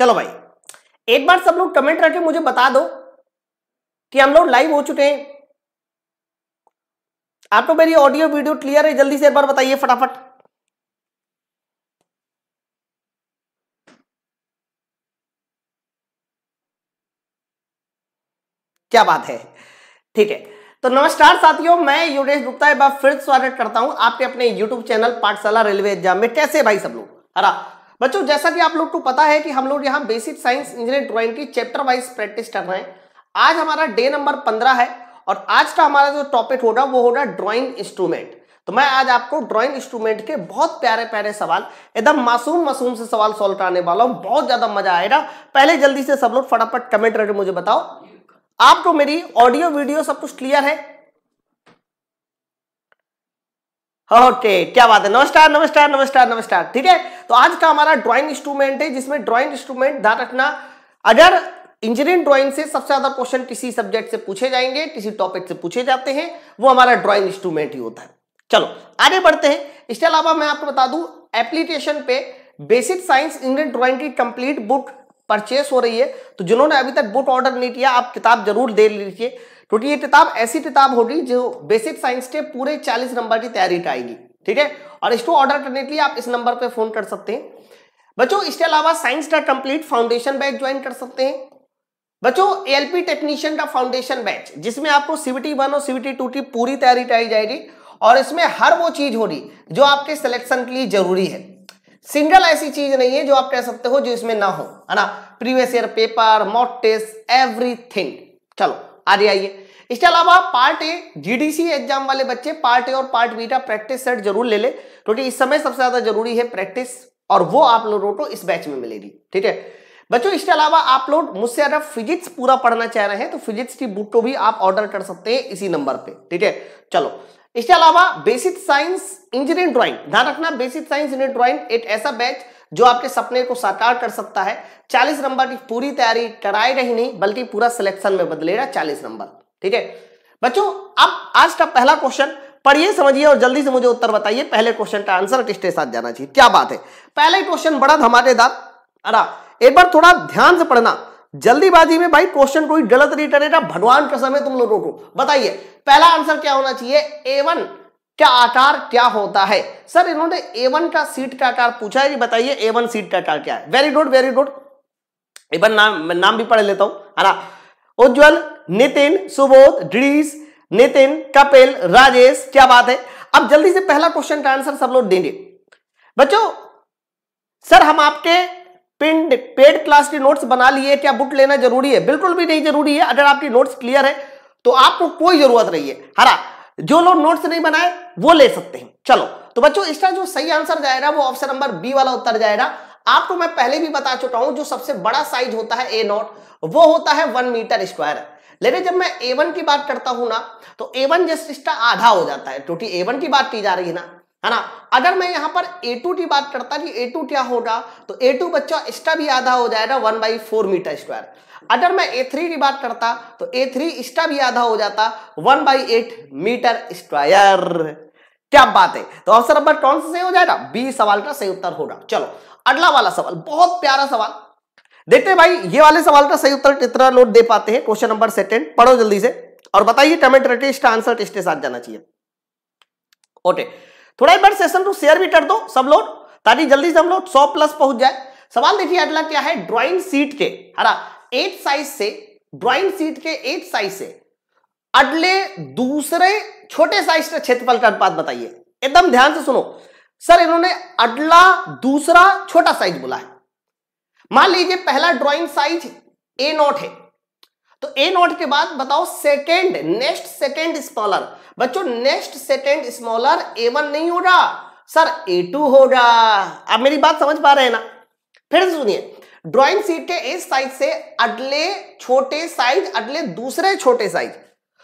चलो भाई, एक बार सब लोग कमेंट करके मुझे बता दो कि हम लोग लाइव हो चुके हैं। आपको मेरी ऑडियो वीडियो क्लियर है? जल्दी से एक बार बताइए फटाफट। क्या बात है? ठीक है। तो नमस्कार साथियों, मैं योगेश गुप्ता एक बार फिर स्वागत करता हूँ आपके अपने YouTube channel Pathshala railway exam में। कैसे भाई सब लोग? हरा बच्चों, जैसा कि आप लोग को पता है कि हम लोग यहाँ बेसिक साइंस इंजीनियर ड्राइंग की चैप्टर वाइज प्रैक्टिस कर रहे हैं। आज हमारा डे नंबर पंद्रह है और आज का हमारा जो टॉपिक होगा, वो होगा ड्रॉइंग इंस्ट्रूमेंट तो मैं आज आपको ड्राइंग इंस्ट्रूमेंट के बहुत प्यारे प्यारे सवाल, एकदम मासूम मासूम से सवाल सॉल्व कराने वाला हूँ। बहुत ज़्यादा मज़ा आएगा। पहले जल्दी से सब लोग फटाफट कमेंट करके मुझे बताओ। आपको मेरी ऑडियो वीडियो सब कुछ क्लियर है? ओके क्या बात है? नमस्कार नमस्कार नमस्कार नमस्कार। ठीक है? तो आज का हमारा ड्राइंग इंस्ट्रूमेंट है, जिसमें ड्राइंग इंस्ट्रूमेंट ध्यान रखना। अगर इंजीनियरिंग ड्राइंग से सबसे ज़्यादा क्वेश्चन किसी सब्जेक्ट से पूछे जाएँगे, किसी टॉपिक से पूछे जाते हैं, वो हमारा ड्राइंग इंस्ट्रूमेंट ही होता है। चलो, आगे बढ़ते हैं। इसके अलावा मैं आपको बता दूँ एप्लीकेशन पे बेसिक साइंस इंडियन ड्राइंग की कंप्लीट बुक परचेस हो रही है। तो जिन्होंने अभी तक बुक ऑर्डर नहीं किया, आप किताब ज़रूर दे लीजिए। क्योंकि ये किताब, ऐसी किताब होगी जो बेसिक साइंस के पूरे 40 नंबर की तैयारी आएगी, ठीक है? और इसको ऑर्डर करने के लिए आप इस नंबर पे फ़ोन कर सकते हैं। बच्चों, इसके अलावा साइंस का कंप्लीट फाउंडेशन बैच ज्वाइन कर सकते हैं। बच्चों एलपी टेक्नीशियन का फाउंडेशन बैच जिसमें आपको सीवीटी वन और सीवीटी टू की पूरी तैयारी कराई जाएगी और इसमें हर वो चीज़ होगी जो आपके सिलेक्शन के लिए ज़रूरी है। सिंगल ऐसी चीज़ नहीं है जो आप कह सकते हो जो इसमें ना हो, है ना? Previous year paper mock test everything चलो। आगे आइए। इसके अलावा पार्ट ए जीडीसी एग्ज़ाम वाले बच्चे पार्ट ए और पार्ट बी का प्रैक्टिस सेट ज़रूर ले ले, क्योंकि इस समय सबसे ज़्यादा ज़रूरी है प्रैक्टिस और वो आप लोगों को इस बैच में मिलेगी, ठीक है? बच्चों, इसके अलावा आप लोग मुझसे अगर फिजिक्स पूरा पढ़ना चाह रहे हैं तो फिजिक्स की बुक को भी आप ऑर्डर कर सकते हैं इसी नंबर पे, ठीक है? चलो, इसके अलावा बेसिक साइंस इंजीनियरिंग ड्राइंग ध्यान रखना बेसिक साइंस इंजीनियरिंग ड्राइंग एक ऐसा बैच जो आपके सपने को साकार कर सकता है। 40 नंबर की पूरी तैयारी कराएगा ही नहीं, बल्कि पूरा सिलेक्शन में बदलेगा 40 नंबर। ठीक है? बच्चों, अब आज का पहला क्वेश्चन पढ़िए, समझिए और जल्दी से मुझे उत्तर बताइए। पहले क्वेश्चन का आंसर किसके साथ जाना चाहिए? क्या बात है? पहले क्वेश्चन बड़ा धमाकेदार। अरा, एक बार थोड़ा ध्यान से पढ़ना। जल्दीबाजी में भाई क्वेश्चन कोई गलत नहीं करेगा भगवान का समय तुम लोगों को। बताइए, पहला आंसर क्या होना चाहिए? ए वन क्या आकार क्या होता है? सर, इन्होंने ए वन का सीट का आकार पूछा है बताइए ए वन सीट का आकार क्या है? वेरी गुड वेरी गुड बार नाम नाम भी पढ़ लेता हूँ, है उज्जवल, नितिन, सुबोध ड्रीस नितिन, कपिल, राजेश, क्या बात है? अब जल्दी से पहला क्वेश्चन का आंसर सब लोग देंगे। बच्चों, सर, हम आपके पिंड पेड क्लास के नोट्स बना लिए, क्या बुक लेना ज़रूरी है? बिल्कुल भी नहीं ज़रूरी है, अगर आपकी नोट्स क्लियर है तो आपको कोई ज़रूरत नहीं है हरा जो लोग नोट्स नहीं बनाए, वो ले सकते हैं। चलो तो बच्चों, इसका जो सही आंसर जाएगा, वो ऑप्शन नंबर बी वाला उत्तर जाएगा। आपको मैं पहले भी बता चुका हूँ, जो सबसे बड़ा साइज़ होता है ए नोट वो होता है वन मीटर स्क्वायर लेकिन जब मैं ए वन की बात करता हूँ ना तो ए वन इसका आधा हो जाता है, क्योंकि ए वन की बात की जा रही है ना है ना? अगर मैं यहाँ पर A2 की बात करता कि ए टू क्या होगा तो ए टू बच्चा, इसका भी आधा हो जाएगा one by four metre square अगर मैं A3 की बात करता तो A3 इसका भी आधा हो जाता one by eight metre square क्या बात है? तो ऑप्शन नंबर कौन सा सही हो जाएगा? बी सवाल का सही उत्तर होगा। चलो, अगला वाला सवाल, बहुत प्यारा सवाल। देखते भाई, ये वाले सवाल का सही उत्तर कितना लोग दे पाते हैं? क्वेश्चन नंबर सेकेंड पढ़ो जल्दी से। और बताइए कमेंट करके इसका आंसर किसके साथ जाना चाहिए? ओके थोड़ा एक बार सेशन को शेयर भी कर दो सब लोग, ताकि जल्दी से हम लोग सौ प्लस पहुँच जाए। सवाल देखिए, अगला क्या है? ड्राइंग सीट के हरा एट साइज़ से ड्राइंग सीट के एट साइज़ से, अगले दूसरे छोटे साइज़ का क्षेत्रफल का अनुपात बताइए। एकदम ध्यान से सुनो। सर, इन्होंने अगला दूसरा छोटा साइज़ बोला है। मान लीजिए पहला ड्राइंग साइज़ ए नोट है। तो ए नोट के बाद बताओ सेकेंड नेक्स्ट सेकेंड स्मॉलर बच्चों next second smaller A one नहीं होगा सर ए टू होगा आप मेरी बात समझ पा रहे हैं ना? फिर से सुनिए। ड्राइंग सीट के इस साइज़ से अगले छोटे साइज़, अगले दूसरे छोटे साइज़।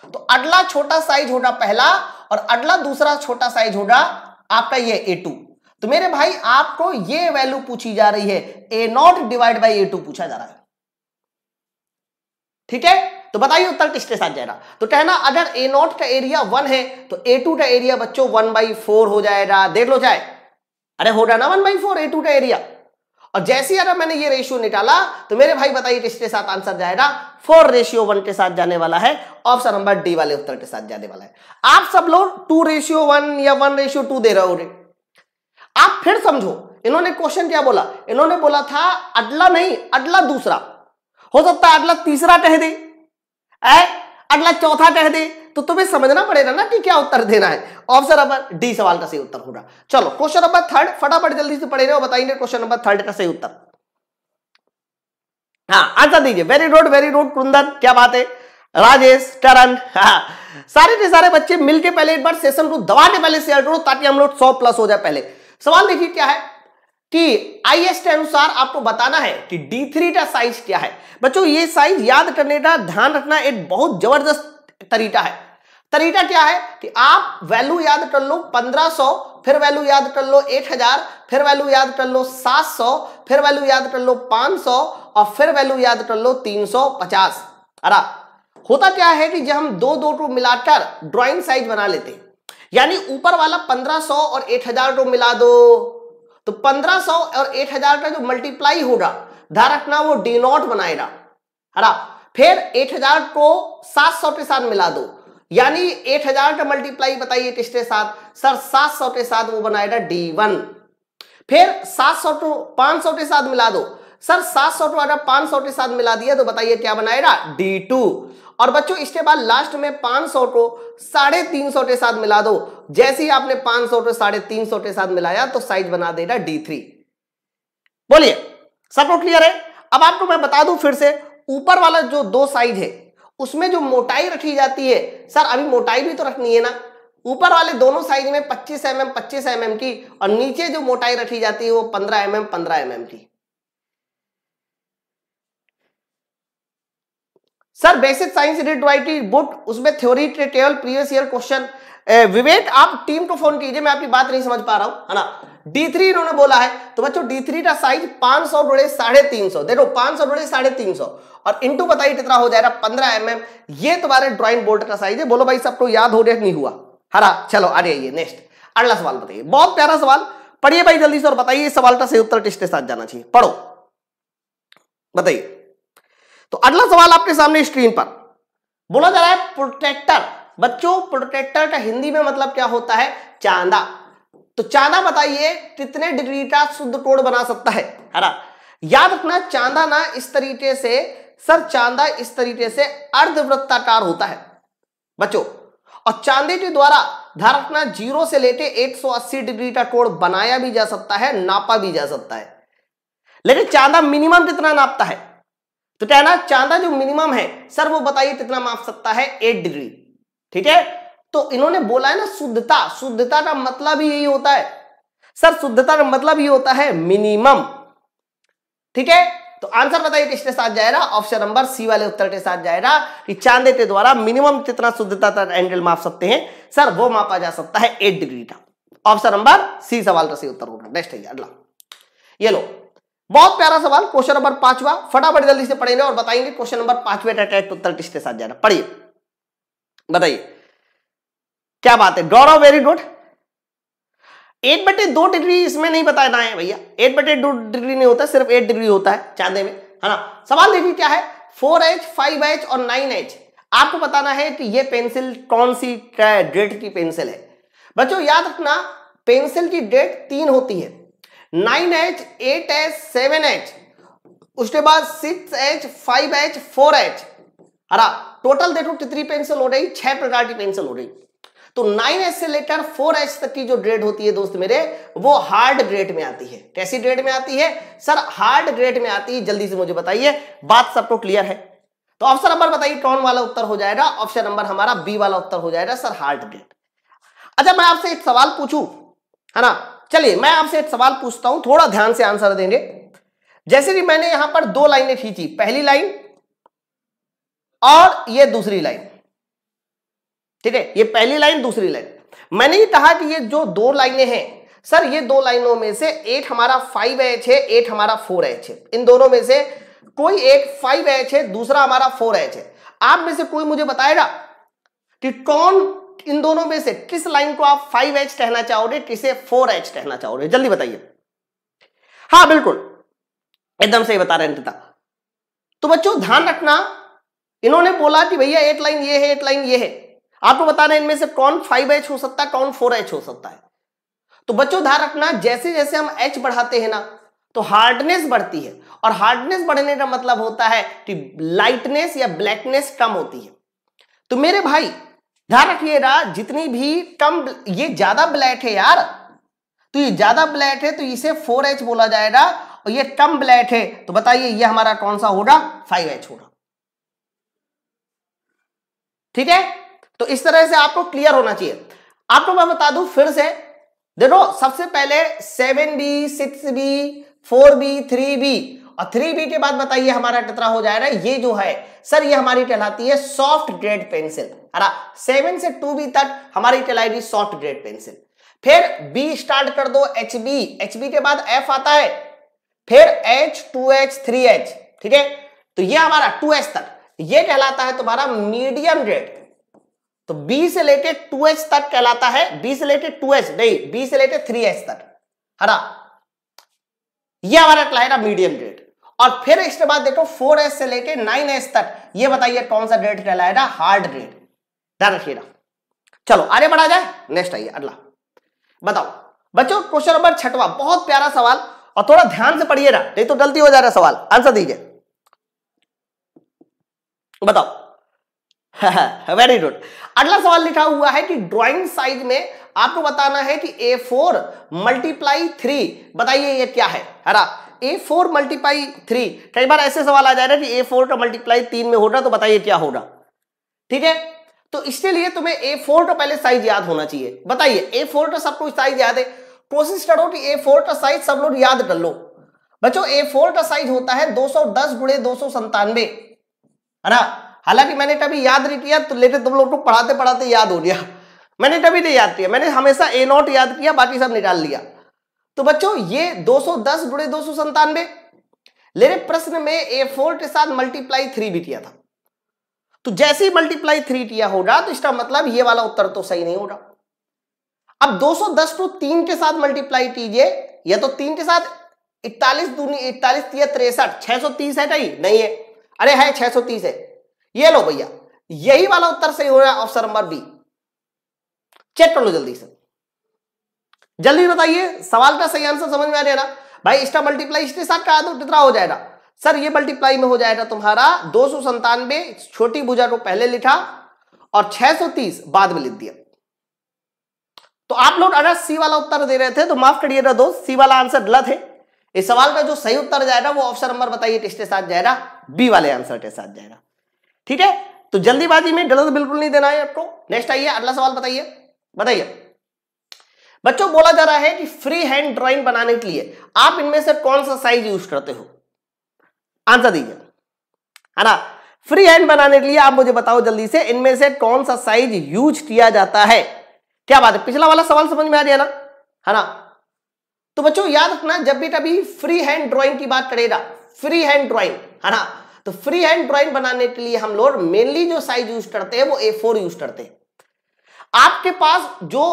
तो अगला छोटा साइज़ होगा पहला और अगला दूसरा छोटा साइज़ होगा आपका ये ए टू तो मेरे भाई, आपको ये वैल्यू पूछी जा रही है। A nought divide by A two पूछा जा रहा है। ठीक है? तो बताइए उत्तर किसके साथ जाएगा? तो कहना, अगर ए नॉट का एरिया वन है तो ए टू का एरिया बच्चों वन बाई फोर हो जाएगा। देख लो चाहे। अरे हो रहा ना one by four A two का एरिया और जैसे अगर मैंने ये रेशियो निकाला तो मेरे भाई बताइए किसके साथ आंसर जाएगा? फोर रेशियो वन के साथ जाने वाला है ऑप्शन नंबर डी वाले उत्तर के साथ जाने वाला है। आप सब लोग टू रेशियो वन या वन रेशियो टू दे रहे हो आप फिर समझो, इन्होंने क्वेश्चन क्या बोला? इन्होंने बोला था, अगला नहीं, अगला दूसरा। हो सकता है अगला तीसरा कह दे अगला चौथा कह दे तो तुम्हें समझना पड़ेगा ना कि क्या उत्तर देना है। ऑप्शन नंबर डी सवाल का सही उत्तर होगा। चलो क्वेश्चन नंबर थर्ड फटाफट जल्दी से पढ़ेंगे और बताइए क्वेश्चन नंबर थर्ड का सही उत्तर। हाँ आंसर दीजिए। Very good very good Kundan, क्या बात है? राजेश, करण हाँ। सारे के सारे बच्चे मिलके पहले एक बार सेशन को दबा के पहले शेयर करो, ताकि हम लोग सौ प्लस हो जाए पहले। सवाल देखिए क्या है कि आईएस के अनुसार आपको बताना है कि D3 का साइज़ क्या है। बच्चों, ये साइज़ याद करने का ध्यान रखना एक बहुत ज़बरदस्त तरीका है। तरीका क्या है कि आप वैल्यू याद कर लो 1500 फिर वैल्यू याद कर लो 1000 फिर वैल्यू याद कर लो 700 फिर वैल्यू याद कर लो 500 और फिर वैल्यू याद कर लो 350 अरा, होता क्या है कि जब हम दो दो को मिलाकर ड्राइंग साइज़ बना लेते यानी ऊपर वाला 1500 और 1000 को मिला दो तो 1500 और 8000 का जो मल्टीप्लाई होगा, ध्यान रखना वो डी नॉट बनाएगा। हरा फिर 8000 को 700 के साथ मिला दो। यानी 8000 का मल्टीप्लाई बताइए किसके साथ? सर 700 के साथ वो बनाएगा डी वन फिर 700 को 500 के साथ मिला दो। सर 700 को अगर 500 के साथ मिला दिया तो बताइए क्या बनाएगा डी टू और बच्चों, इसके बाद लास्ट में 500 को साढ़े तीन सौ के साथ मिला दो। जैसे ही आपने 500 को साढ़े तीन सौ के साथ मिलाया तो साइज़ बना देगा डी थ्री बोलिए, सबको क्लियर है? अब आपको मैं बता दूँ फिर से, ऊपर वाला जो दो साइज़ है उसमें जो मोटाई रखी जाती है, सर अभी मोटाई भी तो रखनी है ना। ऊपर वाले दोनों साइज़ में 25 एम एम पच्चीस एम एम की और नीचे जो मोटाई रखी जाती है वो 15 एम एम पंद्रह एम एम की। सर बेसिक साइंस रीड वाइटी बुक उसमें theory table previous year question Vivek, आप टीम को फ़ोन कीजिए, मैं आपकी बात नहीं समझ पा रहा हूँ, है ना? डी थ्री इन्होंने बोला है। तो बच्चों डी थ्री का साइज़ पाँच सौ जुड़े साढ़े तीन सौ। देखो, पाँच सौ जुड़े साढ़े तीन सौ। और इंटू बताइए कितना हो जाएगा, पंद्रह एम एम ये तुम्हारे ड्राइंग बोर्ड का साइज़ है। बोलो भाई, सबको याद हो रहा नहीं हुआ? हरा, चलो आ जाइए नेक्स्ट अगला सवाल बताइए। बहुत प्यारा सवाल। पढ़िए भाई जल्दी से और बताइए सवाल का सही उत्तर किसके साथ जाना चाहिए? पढ़ो। बताइए। तो अगला सवाल आपके सामने स्क्रीन पर। बोला जा रहा है प्रोटेक्टर बच्चों प्रोटेक्टर का हिंदी में मतलब क्या होता है? चांदा। तो चांदा बताइए कितने डिग्री का शुद्ध कोण बना सकता है? हरा याद रखना, चांदा ना इस तरीके से, सर चांदा इस तरीके से अर्धवृत्ताकार होता है। बच्चों, और चांदे के द्वारा ध्यान रखना, ज़ीरो से लेके 180 डिग्री का कोण बनाया भी जा सकता है, नापा भी जा सकता है। लेकिन चांदा मिनिमम कितना नापता है? तो कहना, चांदा जो मिनिमम है, सर वो बताइए कितना माप सकता है? Eight degree. ठीक है? तो इन्होंने बोला है ना शुद्धता शुद्धता का मतलब ही यही होता है। सर, शुद्धता का मतलब ही होता है मिनिमम ठीक है? तो आंसर बताइए किसके साथ जाएगा? ऑप्शन नंबर सी वाले उत्तर के साथ जाएगा कि चांदे के द्वारा मिनिमम कितना शुद्धता तक एंगल माप सकते हैं। सर, वो मापा जा सकता है एट डिग्री का। ऑप्शन नंबर सी सवाल का सही उत्तर होगा। नेक्स्ट है अगला। ये लो। बहुत प्यारा सवाल क्वेश्चन नंबर पांचवा। फटाफट जल्दी से पढ़ेंगे और बताएँगे क्वेश्चन नंबर पांचवे का उत्तर किसके साथ जाना पढ़िए। बताइए। क्या बात है? गौरव वेरी गुड एट बटे दो डिग्री इसमें नहीं बताना है भैया। एट बटे दो डिग्री नहीं होता, सिर्फ़ एट डिग्री होता है चांदे में। है ना? सवाल देखिए क्या है? फोर एच फाइव एच और नाइन एच आपको बताना है कि ये पेंसिल कौन सी डेट की पेंसिल है। बच्चों, याद रखना पेंसिल की डेट तीन होती है। Nine H eight H seven H उसके बाद six H five H four H हरा टोटल देखो कितनी पेंसिल हो रही? छह प्रकार की पेंसिल हो रही। तो नाइन एच से लेकर फोर एच तक की जो ग्रेड होती है दोस्त मेरे, वो हार्ड ग्रेड में आती है। कैसी ग्रेड में आती है? सर हार्ड ग्रेड में आती है। जल्दी से मुझे बताइए। बात सबको क्लियर है? तो ऑप्शन नंबर बताइए, कौन वाला उत्तर हो जाएगा? ऑप्शन नंबर हमारा बी वाला उत्तर हो जाएगा, सर हार्ड ग्रेड अच्छा मैं आपसे एक सवाल पूछूँ, है ना? चलिए, मैं आपसे एक सवाल पूछता हूँ, थोड़ा ध्यान से आंसर देंगे। जैसे कि मैंने यहाँ पर दो लाइनें खींची, पहली लाइन और ये दूसरी लाइन। ठीक है, ये पहली लाइन दूसरी लाइन मैंने ये कहा कि ये जो दो लाइनें हैं, सर, ये दो लाइनों में से एक हमारा फाइव एच है एक हमारा फोर एच है. इन दोनों में से कोई एक फाइव एच है, दूसरा हमारा फोर एच है. आप में से कोई मुझे बताएगा कि कौन इन दोनों में से किस लाइन को आप फाइव एच कहना चाहोगे, किसे फोर एच कहना चाहोगे? जल्दी बताइए. हाँ बिल्कुल. एकदम सही बता रहे हैं तो बच्चों, ध्यान रखना. इन्होंने बोला कि भैया एट लाइन ये है एट लाइन ये है. आपको बताना इनमें से कौन फाइव एच हो सकता है, कौन फोर एच हो सकता है। तो बच्चों, ध्यान रखना जैसे जैसे हम एच बढ़ाते हैं ना तो हार्डनेस बढ़ती है। और हार्डनेस बढ़ने का मतलब होता है कि लाइटनेस या ब्लैकनेस कम होती है। तो मेरे भाई, ध्यान रखिएगा, जितनी भी कम, ये ज़्यादा ब्लैक है यार। तो ये ज़्यादा ब्लैक है तो इसे फोर एच बोला जाएगा, और ये कम ब्लैक है तो बताइए ये हमारा कौन सा होगा? फाइव एच होगा। ठीक है? तो इस तरह से आपको क्लियर होना चाहिए। आपको मैं बता दूँ, फिर से, देखो, सबसे पहले seven B six B four B three B और थ्री बी के बाद बताइए हमारा कितना हो जाएगा? ये जो है, सर, ये हमारी कहलाती है सॉफ्ट ग्रेड पेंसिल है सेवन से टू बी तक हमारी कहलाएगी सॉफ्ट ग्रेड पेंसिल फिर बी स्टार्ट कर दो एच बी एच बी के बाद एफ़ आता है। फिर H two H three H ठीक है? तो ये हमारा टू एच तक। ये कहलाता है तुम्हारा मीडियम ग्रेड तो बी से लेके टू एच तक कहलाता है। बी से लेके टू एच नहीं बी से लेके थ्री एच तक। है ना ये हमारा कहलाएगा मीडियम ग्रेड और फिर इसके बाद देखो फोर एस से लेके नाइन एस तक, ये बताइए कौन सा ग्रेड कहलाएगा? हार्ड ग्रेड ध्यान रखिएगा। चलो, आगे बढ़ा जाए। नेक्स्ट आइए, अगला। बताओ। बच्चों क्वेश्चन नंबर छठवा, बहुत प्यारा सवाल। और थोड़ा ध्यान से पढ़िएगा, नहीं तो गलती हो जा रहा सवाल। आंसर दीजिए। बताओ। वेरी गुड अगला सवाल लिखा हुआ है कि ड्राइंग साइज़ में आपको बताना है कि ए फोर मल्टीप्लाई थ्री बताइए ये क्या है? हरा ए फोर मल्टीप्लाई थ्री कई बार ऐसे सवाल आ जा रहे हैं कि ए फोर का मल्टीप्लाई तीन में होगा तो बताइए क्या होगा ठीक है? तो इसके लिए तुम्हें ए फोर का पहले साइज़ याद होना चाहिए। बताइए ए फोर का सबको साइज़ याद है? कोशिश करो कि ए फोर का साइज़ सब लोग याद कर लो। बच्चों ए फोर का साइज़ होता है दो सौ दस गुड़े दो सौ संतानवे। है ना? हालाँकि मैंने कभी याद नहीं किया तो लेकिन तुम लोग को पढ़ाते पढ़ाते याद हो गया। मैंने कभी नहीं याद किया, मैंने हमेशा ए नॉट याद किया, बाकी सब निकाल लिया। तो बच्चों, ये 210 गुड़े दो सौ लेकिन प्रश्न में ए फोर के साथ मल्टीप्लाई थ्री भी किया था। तो जैसे ही मल्टीप्लाई थ्री किया होगा तो इसका मतलब ये वाला उत्तर तो सही नहीं होगा। अब 210 को तीन के साथ मल्टीप्लाई कीजिए, या तो तीन के साथ इकतालीस दूनी, इकतालीस तिया तिरसठ, छह सौ तीस है नहीं नहीं है। अरे, है 630 है। ये लो भैया। यही वाला उत्तर सही हो रहा है ऑप्शन नंबर बी। चेक कर लो जल्दी से। जल्दी बताइए, सवाल का सही आंसर समझ में आ रहा भाई, इसका मल्टीप्लाई इसके साथ का कितना हो जाएगा? सर, ये मल्टीप्लाई में हो जाएगा तुम्हारा दो सौ संतानवे, छोटी भुजा को पहले लिखा और 630 बाद में लिख दिया। तो आप लोग अगर सी वाला उत्तर दे रहे थे तो माफ़ करिएगा दोस्त, सी वाला आंसर गलत है। इस सवाल का जो सही उत्तर जाएगा, वो ऑप्शन नंबर बताइए, किसके साथ जाएगा? बी वाले आंसर के साथ जाएगा। ठीक है? तो जल्दीबाजी में गलत बिल्कुल नहीं देना है आपको। नेक्स्ट आइए, अगला सवाल बताइए। बताइए। बच्चों, बोला जा रहा है कि फ्री हैंड ड्राइंग बनाने के लिए आप इनमें से कौन सा साइज़ यूज़ करते हो? आंसर दीजिए। है ना? फ्री हैंड बनाने के लिए आप मुझे बताओ जल्दी से, इनमें से कौन सा साइज़ यूज़ किया जाता है? क्या बात है? पिछला वाला सवाल समझ में आ रहा ना? है ना? तो बच्चों, याद रखना, जब भी कभी फ्री हैंड ड्राइंग की बात करेगा फ्री हैंड ड्राइंग है ना? तो फ्री हैंड ड्राइंग बनाने के लिए हम लोग मेनली जो साइज़ यूज़ करते हैं, वो ए फोर यूज़ करते हैं। आपके पास जो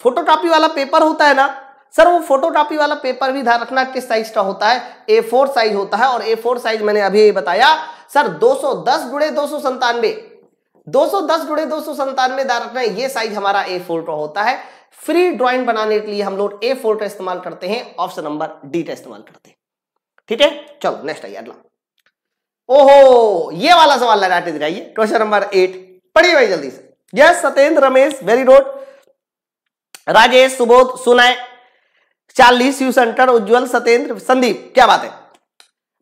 फोटोकॉपी वाला पेपर होता है ना सर वो फोटोकॉपी वाला पेपर भी ध्यान रखना किस साइज़ का होता है। ए फोर साइज़ होता है और ए फोर साइज़ मैंने अभी बताया सर 210 गुड़े दो सौ संतानवे। दो सौ दस गुड़े दो सौ संतानवे ध्यान रखना, ये साइज़ हमारा ए फोर का होता है। फ्री ड्राइंग बनाने के लिए हम लोग ए फोर का इस्तेमाल करते हैं ऑप्शन नंबर डी का इस्तेमाल करते हैं। ठीक है? चलो नेक्स्ट आइए अगला। ओहो, ये वाला सवाल लगाते दिखाइए। क्वेश्चन नंबर एट पढ़िए भाई जल्दी से। Yes Satyendra Ramesh very good Rajesh, Subodh, Sunay चालीस यू सेंटर उज्जवल, सत्येंद्र, संदीप। क्या बात है।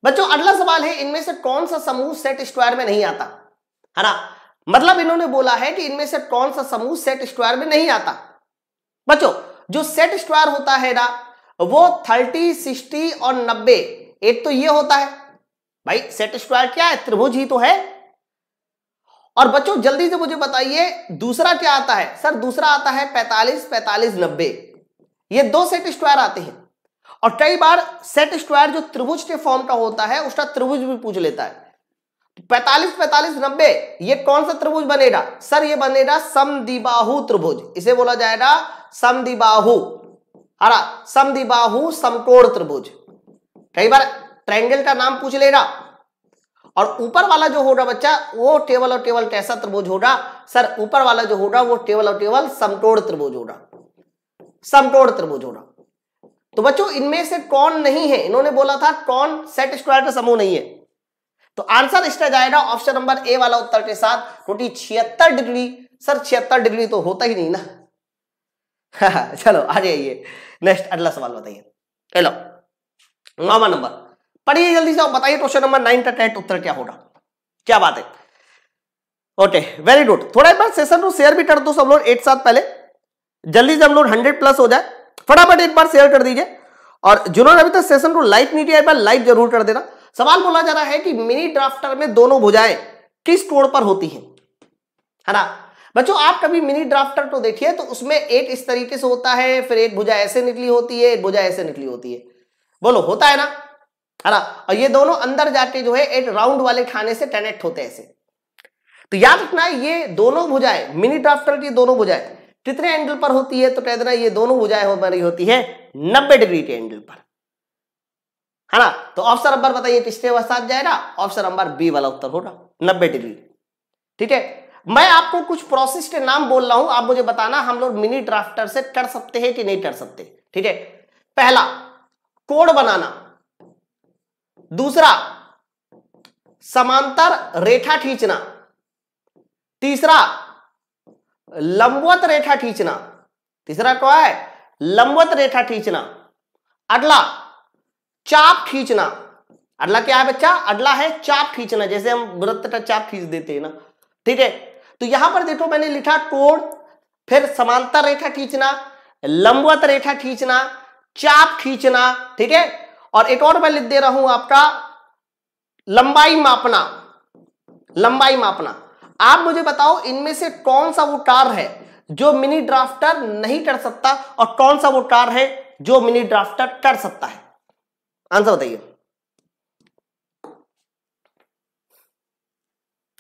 बच्चों, अगला सवाल है, इनमें से कौन सा समूह सेट स्क्वायर में नहीं आता? है ना? मतलब इन्होंने बोला है कि इनमें से कौन सा समूह सेट स्क्वायर में नहीं आता। बच्चों, जो सेट स्क्वायर होता है ना, वो थर्टी सिक्सटी और नब्बे, एक तो ये होता है। भाई सेट स्क्वायर क्या है? त्रिभुज ही तो है। और बच्चों, जल्दी से मुझे बताइए, दूसरा क्या आता है? सर, दूसरा आता है पैतालीस पैतालीस, नब्बे। ये दो सेट स्क्वायर आते हैं। और कई बार सेट स्क्वायर जो त्रिभुज के फॉर्म का होता है, उसका त्रिभुज भी पूछ लेता है। पैतालीस पैतालीस, नब्बे, ये कौन सा त्रिभुज बनेगा? सर, ये बनेगा समदिबाहु त्रिभुज। इसे बोला जाएगा समदिबाहु। हरा, समदिबाहु समकोण त्रिभुज। कई बार ट्रायंगल का नाम पूछ लेगा। और ऊपर वाला जो होगा बच्चा, वो टेबल और टेबल कैसा त्रिभुज होगा। सर, ऊपर वाला जो होगा, वो टेबल और टेबल समतोड़ त्रिभुज होगा। समतोड़ त्रिभुज होगा। तो बच्चों, इनमें से कौन नहीं है? इन्होंने बोला था, कौन? सेट स्क्वायर का समूह नहीं है। तो आंसर इसका जाएगा ऑप्शन नंबर ए वाला उत्तर के साथ, क्योंकि छिहत्तर डिग्री सर, छिहत्तर डिग्री तो होता ही नहीं ना। चलो, आ जाइए। नेक्स्ट अगला सवाल बताइए। हेलो नौवा नंबर पढ़िए जल्दी से बताइए क्वेश्चन नंबर नाइन का टेट उत्तर क्या होगा? क्या बात है? ओके वेरी गुड थोड़ा एक बार सेशन को शेयर भी कर दो सब लोग एक साथ पहले। जल्दी से हम लोग हंड्रेड प्लस हो जाए। फटाफट एक बार शेयर कर दीजिए। और जिन्होंने अभी तक सेशन को लाइक नहीं किया, एक बार लाइक ज़रूर कर देना। सवाल बोला जा रहा है कि मिनी ड्राफ्टर में दोनों भुजाएँ किस कोण पर होती हैं? है ना? बच्चों, आप कभी मिनी ड्राफ्टर तो देखिए तो उसमें एक इस तरीके से होता है, फिर एक भुजा ऐसे निकली होती है, एक भुजा ऐसे निकली होती है। बोलो, होता है ना? है ना और ये दोनों अंदर जाके जो है, एक राउंड वाले खाने से कनेक्ट होते हैं ऐसे। तो याद रखना, ये दोनों भुजाएँ मिनी ड्राफ्टर की दोनों भुजाएँ, कितने एंगल पर होती है? तो कह देना, ये दोनों भुजाएँ बनी होती है नब्बे डिग्री के एंगल पर। है ना? तो ऑप्शन नंबर बताइए किसके साथ जाएगा? ऑप्शन नंबर बी वाला उत्तर होगा, नब्बे डिग्री ठीक है? मैं आपको कुछ प्रोसेस के नाम बोल रहा हूँ, आप मुझे बताना हम लोग मिनी ड्राफ्टर से कर सकते हैं कि नहीं कर सकते। ठीक है? पहला, कोड बनाना। दूसरा, समांतर रेखा खींचना। तीसरा, लंबवत रेखा खींचना। तीसरा क्या है? लंबवत रेखा खींचना। अगला, चाप खींचना। अगला क्या है बच्चा? अगला है चाप खींचना, जैसे हम वृत्त का चाप खींच देते हैं ना। ठीक है? तो यहाँ पर देखो मैंने लिखा कोण, फिर समांतर रेखा खींचना, लंबवत रेखा खींचना, चाप खींचना। ठीक है? और एक और मैं लिख दे रहा हूँ आपका, लंबाई मापना लंबाई मापना। आप मुझे बताओ, इनमें से कौन सा वो कार है जो मिनी ड्राफ्टर नहीं कर सकता और कौन सा वो कार है जो मिनी ड्राफ्टर कर सकता है? आंसर बताइए।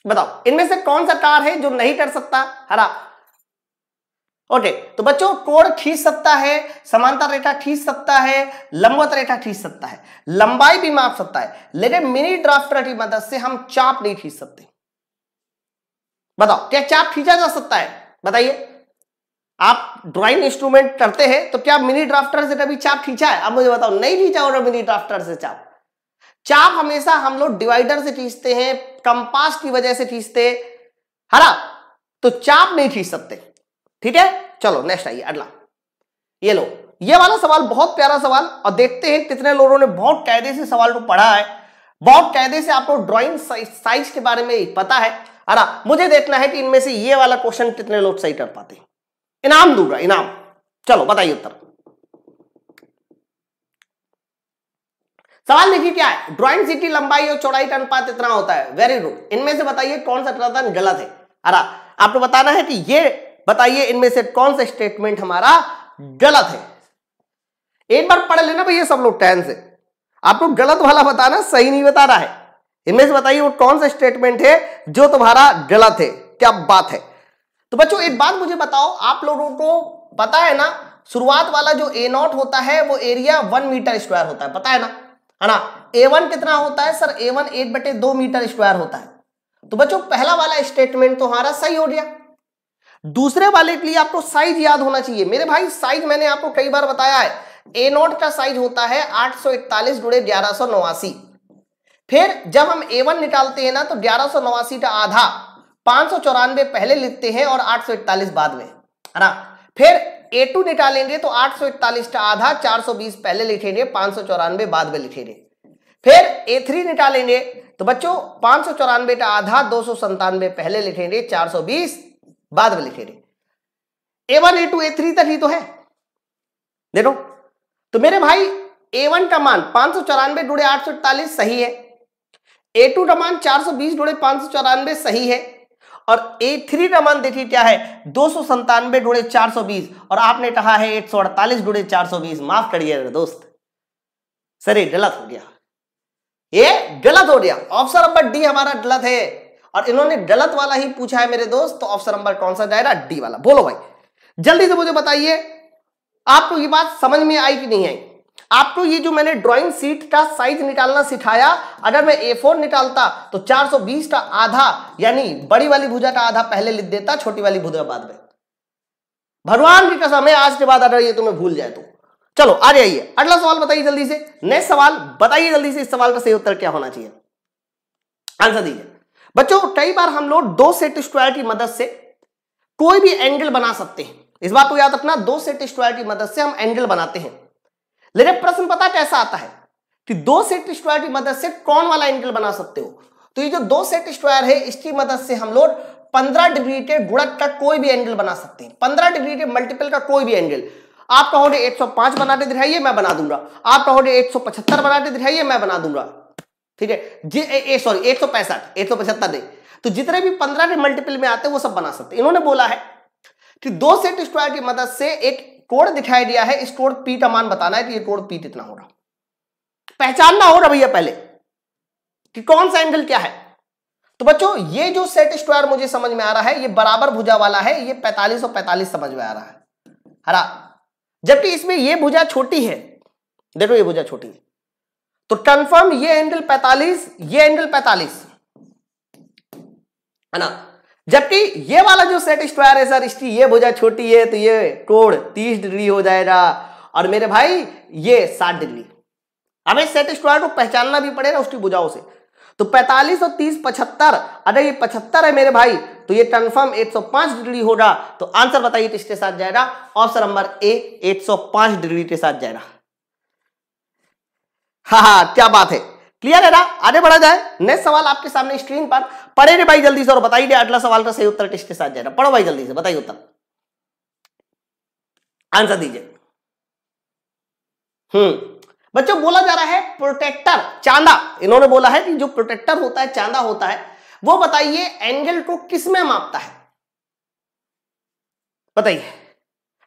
बताओ, इनमें से कौन सा कार है जो नहीं कर सकता? हरा ओके तो बच्चों, कोण खींच सकता है, समांतर रेखा खींच सकता है, लंबवत रेखा खींच सकता है। लंबाई भी माप सकता है, लेकिन मिनी ड्राफ्टर की मदद से हम चाप नहीं खींच सकते। बताओ, क्या चाप खींचा जा सकता है? बताइए। आप ड्राइंग इंस्ट्रूमेंट करते हैं तो क्या मिनी ड्राफ्टर से कभी चाप खींचा है? आप मुझे बताओ, नहीं खींचा होगा मिनी ड्राफ्टर से चाप। चाप हमेशा हम लोग डिवाइडर से खींचते हैं कंपास की वजह से खींचते हरा तो चाप नहीं खींच सकते। ठीक है? चलो नेक्स्ट आइए, अगला। ये लो। ये वाला सवाल बहुत प्यारा सवाल, और देखते हैं कितने लोगों ने बहुत कायदे से सवाल को पढ़ा है। बहुत कायदे से आपको ड्राइंग साइज़ के बारे में पता है। अरा मुझे देखना है कि इनमें से ये वाला क्वेश्चन कितने लोग सही कर पाते इनाम दूँगा, इनाम। चलो, बताइए उत्तर। सवाल देखिए क्या है। ड्राइंग सीट की लंबाई और चौड़ाई का अनुपात इतना होता है। वेरी गुड इनमें से बताइए कौन सा गलत है। अरा आपको बताना है कि ये बताइए इनमें से कौन सा स्टेटमेंट हमारा गलत है? एक बार पढ़ लेना भैया सब लोग टेन से आपको गलत वाला बताना सही नहीं बता रहा है। इनमें से बताइए वो कौन सा स्टेटमेंट है जो तुम्हारा गलत है? क्या बात है? तो बच्चों, एक बात मुझे बताओ, आप लोगों को पता है ना, शुरुआत वाला जो ए नॉट होता है, वो एरिया वन मीटर स्क्वायर होता है, पता है ना? है ना? ए वन कितना होता है सर ए वन एक बटे दो मीटर स्क्वायर होता है। तो बच्चों, पहला वाला स्टेटमेंट तो हमारा सही हो गया। दूसरे वाले के लिए आपको साइज़ याद होना चाहिए। मेरे भाई साइज़ मैंने आपको कई बार बताया है। ए नोट का साइज़ होता है आठ सौ इकतालीस ग्यारह नवासी। फिर जब हम ए वन निकालते हैं ना तो ग्यारह नवासी का आधा पाँच सौ चौरानवे पहले लिखते हैं और आठ सौ इकतालीस बाद में। है ना? फिर ए टू निकालेंगे तो आठ सौ इकतालीस का आधा चार सौ बीस पहले लिखेंगे, पाँच सौ चौरानवे बाद में लिखेंगे। फिर ए थ्री निकालेंगे तो बच्चों, पाँच सौ चौरानवे का आधा दो सौ संतानवे पहले लिखेंगे, चार सौ बीस। बाद में लिखेंगे A one A two A three तक ही तो है। देखो तो मेरे भाई ए वन का मान पाँच सौ चौरानवे जुड़े आठ सौ इकतालीस सही है। ए टू का मान चार सौ बीस जुड़े पाँच सौ चौरानवे सही है। और ए थ्री का मान देखिए क्या है, दो सौ संतानवे जुड़े चार सौ बीस। और आपने कहा है एक सौ अड़तालीस जुड़े चार सौ बीस। माफ़ करिए दोस्त। सर ये गलत हो गया। ये गलत हो गया। ऑप्शन नंबर डी हमारा गलत है। और इन्होंने गलत वाला ही पूछा है मेरे दोस्त तो ऑप्शन नंबर कौन सा जाएगा डी वाला। बोलो भाई। जल्दी से मुझे बताइए, आपको ये बात समझ में आई कि नहीं आई? आपको ये जो मैंने ड्राइंग सीट का साइज़ निकालना सिखाया, अगर मैं ए फोर निकालता तो 420 का आधा, यानी बड़ी वाली भुजा का आधा पहले लिख देता, छोटी वाली भुजा बाद में। भगवान की कसम है, आज के बाद अगर ये तुम्हें भूल जाए तो। चलो आ जाइए अगला सवाल बताइए जल्दी से। नेक्स्ट सवाल, बताइए जल्दी से इस सवाल का सही उत्तर क्या होना चाहिए? आंसर दीजिए। बच्चों, कई बार हम लोग दो सेट स्क्वायर की मदद से कोई भी एंगल बना सकते हैं। इस बात को याद रखना, दो सेट स्क्वायर की मदद से हम एंगल बनाते हैं। लेकिन प्रश्न पता कैसा आता है कि दो सेट स्क्वायर की मदद से कौन वाला एंगल बना सकते हो? तो ये जो दो सेट स्क्वायर है, इसकी मदद से हम लोग पंद्रह डिग्री के गुणक का कोई भी एंगल बना सकते हैं। पंद्रह डिग्री के मल्टीपल का कोई भी एंगल आप कहोगे 105 बनाते दिखाइए, मैं बना दूँगा। आप कहोगे 175 बनाते दिखाइए, मैं बना दूँगा। ठीक है? सॉरी एक सौ पैंसठ, एक सौ पचहत्तर नहीं। तो जितने भी पंद्रह के मल्टीपल में आते हैं, वो सब बना सकते इन्होंने बोला है कि दो सेट स्क्वायर की मदद से एक कोड दिखाई दिया है। इस कोड पी का मान बताना है कि ये कोड पी कितना हो रहा पहचानना हो रहा भैया पहले कि कौन सा एंगल क्या है। तो बच्चों, ये जो सेट स्क्वायर मुझे समझ में आ रहा है, ये बराबर भुजा वाला है, ये पैंतालीस और पैंतालीस समझ में आ रहा है। हरा, जबकि इसमें ये भुजा छोटी है। देखो ये भुजा छोटी है। तो कंफर्म ये एंगल 45 ये एंगल 45 है ना? जबकि ये वाला जो सेट स्क्वायर है सर इसकी ये भुजा छोटी है तो ये कोण 30 डिग्री हो जाएगा। और मेरे भाई, ये 60 डिग्री। हमें सेट स्क्वायर को पहचानना भी पड़ेगा उसकी भुजाओं से। तो 45 और 30 पचहत्तर अरे ये 75 है मेरे भाई तो ये कंफर्म 105 डिग्री होगा। तो आंसर बताइए किसके साथ जाएगा? ऑप्शन नंबर ए 105 डिग्री के साथ जाएगा। हाँ हाँ क्या बात है। क्लियर है ना? आगे बढ़ा जाए। नेक्स्ट सवाल आपके सामने स्क्रीन पर। पढ़े रे भाई जल्दी से और बताइए, अगला सवाल का सही उत्तर किसके साथ जाएगा पढ़ो भाई जल्दी से, बताइए उत्तर। आंसर दीजिए। हम्म बच्चों बोला जा रहा है प्रोटेक्टर चांदा। इन्होंने बोला है कि जो प्रोटेक्टर होता है, चांदा होता है, वो बताइए एंगल को किसमें मापता है। बताइए।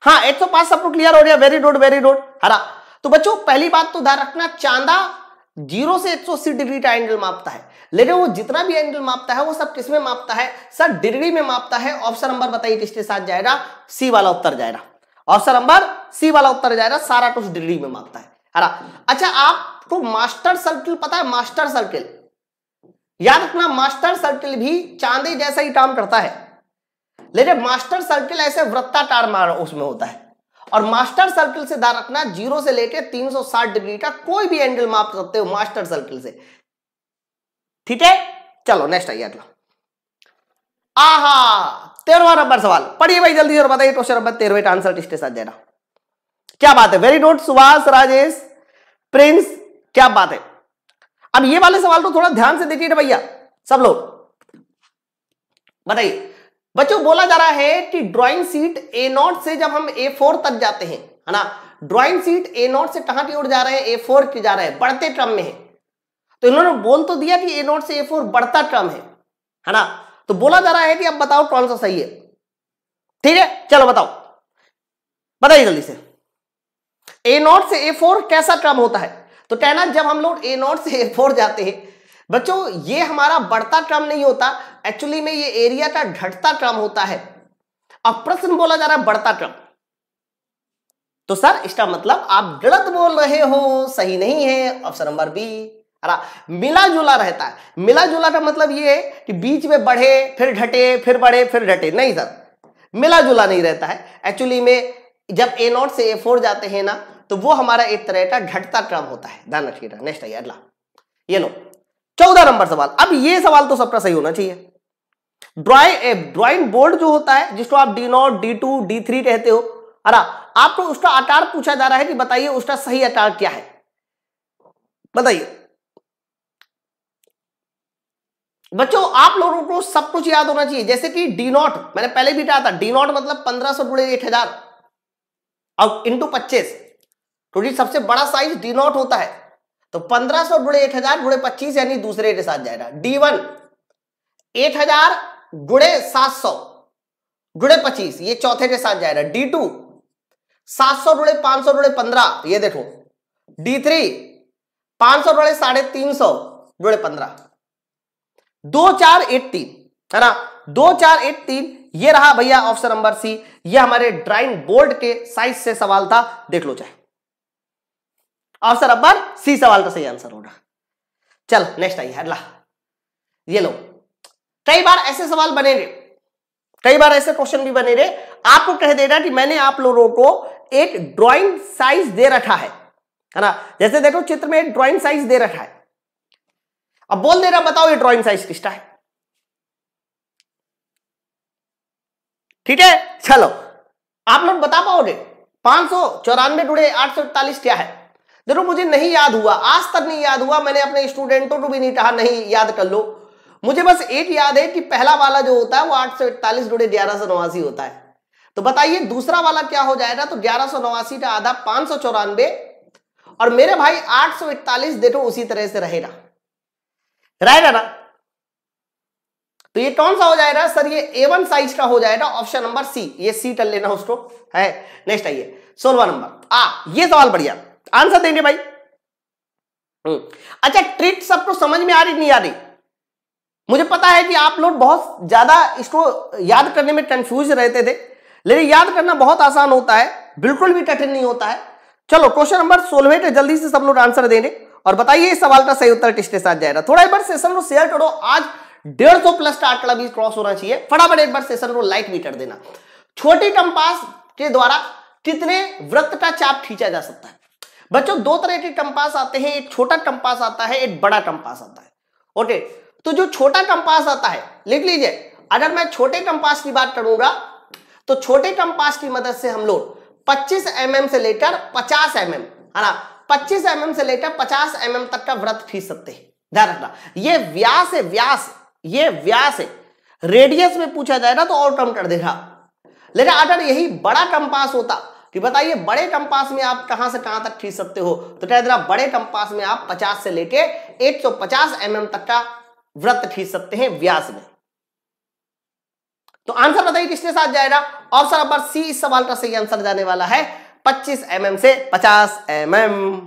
हाँ एक सौ पाँच सबको क्लियर हो गया। वेरी गुड वेरी गुड हरा। तो बच्चों, पहली बात तो ध्यान रखना, चांदा ज़ीरो से एक सौ अस्सी डिग्री का एंगल मापता है। लेकिन वो जितना भी एंगल मापता है, वो सब किसमें मापता है? सर, डिग्री में मापता है। ऑप्शन नंबर बताइए, किसके साथ जाएगा? सी वाला उत्तर जाएगा। ऑप्शन नंबर सी वाला उत्तर जाएगा, सारा कुछ डिग्री में मापता है। अच्छा आपको मास्टर सर्किल पता है? मास्टर सर्किल याद रखना मास्टर सर्किल भी चांदी जैसा ही काम करता है। लेकिन मास्टर सर्किल ऐसे वृत्ताकार उसमें होता है। और मास्टर सर्किल से ध्यान रखना ज़ीरो से लेकर 360 डिग्री का कोई भी एंगल माप सकते हो मास्टर सर्किल से। ठीक है? चलो नेक्स्ट आइए अगला। आहा तेरहवा नंबर सवाल। पढ़िए भाई जल्दी और बताइए क्वेश्चन नंबर तेरहवे का आंसर किसके साथ देना। क्या बात है? Very good Subhash, Rajesh, Prince, क्या बात है? अब ये वाले सवाल तो थोड़ा ध्यान से देखिए भैया, सब लोग। बताइए। बच्चों, बोला जा रहा है कि ड्राइंग सीट ए नॉट से जब हम ए फोर तक जाते हैं, है ना? ड्राइंग सीट ए नॉट से कहाँ की ओर जा रहे हैं? ए फोर की जा रहे हैं, बढ़ते क्रम में है। तो इन्होंने बोल तो दिया कि ए नॉट से ए फोर बढ़ता क्रम है है ना? तो बोला जा रहा है कि अब बताओ कौन सा सही है। ठीक है? चलो बताओ। बताइए जल्दी से। ए नॉट से ए फोर कैसा क्रम होता है? तो कहना, जब हम लोग ए नॉट से ए फोर जाते हैं, बच्चों, ये हमारा बढ़ता क्रम नहीं होता एक्चुअली में ये एरिया का घटता क्रम होता है। अब प्रश्न बोला जा रहा है, बढ़ता क्रम तो सर, इसका मतलब आप गलत बोल रहे हो, सही नहीं है। ऑप्शन नंबर बी मिला जुला रहता है। मिला जुला का मतलब ये है कि बीच में बढ़े, फिर घटे, फिर बढ़े, फिर घटे। नहीं सर मिला जुला नहीं रहता है। एक्चुअली में जब ए नॉट से ए फोर जाते हैं ना तो वो हमारा एक तरह का घटता क्रम होता है। ध्यान रखिएगा। नेक्स्ट आइए, अगला। ये लो। चौदह नंबर सवाल। अब ये सवाल तो सबका सही होना चाहिए। ड्राइंग बोर्ड जो होता है, जिसको आप D nought D two D three कहते हो, अरा, आपको तो उसका आकार पूछा जा रहा है कि बताइए उसका सही आकार क्या है। बताइए। बच्चों, आप लोगों को सब कुछ याद होना चाहिए। जैसे कि डी नॉट मैंने पहले भी कहा था डी नॉट मतलब पंद्रह सौ जुड़े एक हज़ार। और इंटू पच्चीस, क्योंकि सबसे बड़ा साइज़ डी नॉट होता है तो पंद्रह सौ गुड़े एक हज़ार गुड़े पच्चीस यानी दूसरे के साथ जाएगा। डी वन एक हज़ार गुड़े सात सौ, गुड़े पच्चीस, ये चौथे के साथ जाएगा। डी टू, सात सौ गुड़े पाँच सौ गुड़े पंद्रह, ये देखो। डी थ्री, पाँच सौ गुड़े साढ़े तीन सौ गुड़े पंद्रह। दो चार एट तीन, है ना? दो चार एट तीन, ये रहा भैया ऑप्शन नंबर सी। ये हमारे ड्राइंग बोर्ड के साइज़ से सवाल था, देख लो चाहे। ऑप्शन नंबर सी सवाल का सही आंसर होगा। चल, नेक्स्ट आइए अगला ये लो। कई बार ऐसे सवाल बने रहे। कई बार ऐसे क्वेश्चन भी बने रहे। आपको कह देना कि मैंने आप लोगों को एक ड्राइंग साइज़ दे रखा है। है ना? जैसे देखो चित्र में एक ड्राइंग साइज़ दे रखा है। अब बोल दे रहा बताओ ये ड्राइंग साइज़ किसका है? ठीक है? चलो। आप लोग बता पाओगे? पाँच सौ चौरानवे जुड़े आठ सौ इकतालीस क्या है? देखो, मुझे नहीं याद हुआ। आज तक नहीं याद हुआ। मैंने अपने स्टूडेंटों को भी नहीं कहा, नहीं, याद कर लो। मुझे बस एक याद है कि पहला वाला जो होता है वो आठ सौ इकतालीस जुड़े ग्यारह सौ नवासी होता है। तो बताइए, दूसरा वाला क्या हो जाएगा? तो ग्यारह सौ नवासी का आधा पाँच सौ चौरानवे और मेरे भाई आठ सौ इकतालीस देखो उसी तरह से रहेगा। रहेगा ना? तो ये कौन सा हो जाएगा? सर, ये ए वन साइज़ का हो जाएगा ऑप्शन नंबर सी ये सी कर लेना उसको। है? नेक्स्ट आइए। सोलवा नंबर आ, ये सवाल बढ़िया। आंसर देंगे भाई। हम्म। अच्छा ट्रिक सबको समझ में आ रही नहीं आ रही? मुझे पता है कि आप लोग बहुत ज़्यादा इसको याद करने में कंफ्यूज रहते थे, लेकिन याद करना बहुत आसान होता है, बिल्कुल भी कठिन नहीं होता है। चलो क्वेश्चन नंबर सोलह जल्दी से सब लोग आंसर देंगे, और बताइए इस सवाल का सही उत्तर किसके साथ जाएगा। थोड़ा एक बार सेशन को शेयर करो, आज डेढ़ सौ प्लस का आंकड़ा भी क्रॉस होना चाहिए। फटाफट एक बार सेशन को लाइक भी कर देना। छोटी कंपास के द्वारा कितने वृत्त का चाप खींचा जा सकता है? बच्चों, दो तरह के कंपास आते हैं, एक छोटा कंपास आता है, एक बड़ा कंपास आता है। ओके तो जो छोटा कंपास आता है लिख लीजिए अगर मैं छोटे कंपास की बात करूँगा तो छोटे कंपास की मदद से हम लोग 25 एम mm से लेकर 50 एम mm, है ना? 25 एम mm से लेकर 50 एम mm तक का व्रत खींच सकते हैं। ध्यान रखना ये व्यास है व्यास ये व्यास है। रेडियस में पूछा जाएगा तो और कम कर देगा। लेकिन अगर यही बड़ा कंपास होता कि बताइए बड़े कंपास में आप कहाँ से कहाँ तक खींच सकते हो तो कह देना बड़े कंपास में आप 50 से लेके 150 एमएम तक का व्रत खींच सकते हैं व्यास में। तो आंसर बताइए किसके साथ जाएगा? ऑप्शन नंबर सी इस सवाल का सही आंसर जाने वाला है। 25 एमएम से 50 mm.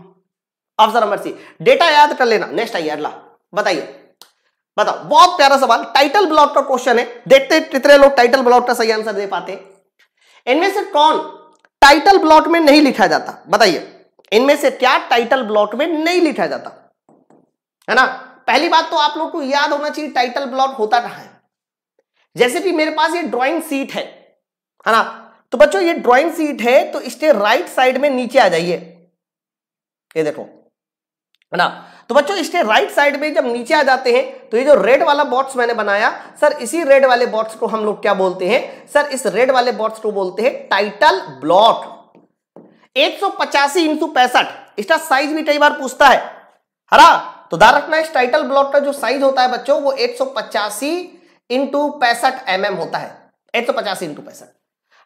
Option number C, data याद कर लेना। नेक्स्ट आइए अगला। बताइए। बताओ, बहुत प्यारा सवाल। टाइटल ब्लॉक का क्वेश्चन है। देखते कितने लोग टाइटल ब्लॉक का सही आंसर दे पाते इनमें से कौन टाइटल ब्लॉक में नहीं लिखा जाता? बताइए। इनमें से क्या टाइटल ब्लॉक में नहीं लिखा जाता? है ना? पहली बात तो आप लोग को याद होना चाहिए टाइटल ब्लॉक होता कहाँ है? जैसे कि मेरे पास ये ड्राइंग सीट है है ना? तो बच्चों, ये ड्राइंग सीट है तो इसके राइट साइड में नीचे आ जाइए। ये देखो, है ना? तो बच्चों, इसके राइट साइड में जब नीचे आ जाते हैं तो ये जो रेड वाला बॉक्स मैंने बनाया, सर, इसी रेड वाले बॉक्स को हम लोग क्या बोलते हैं? सर, इस रेड वाले बॉक्स को बोलते हैं टाइटल ब्लॉक एक सौ पचासी इंटू पैंसठ, इसका साइज़ भी कई बार पूछता है हरा तो ध्यान रखना, इस टाइटल ब्लॉक का जो साइज़ होता है बच्चों, वो एक सौ पचासी इंटू पैंसठ एम होता है। एक सौ पचासी इंटू पैंसठ।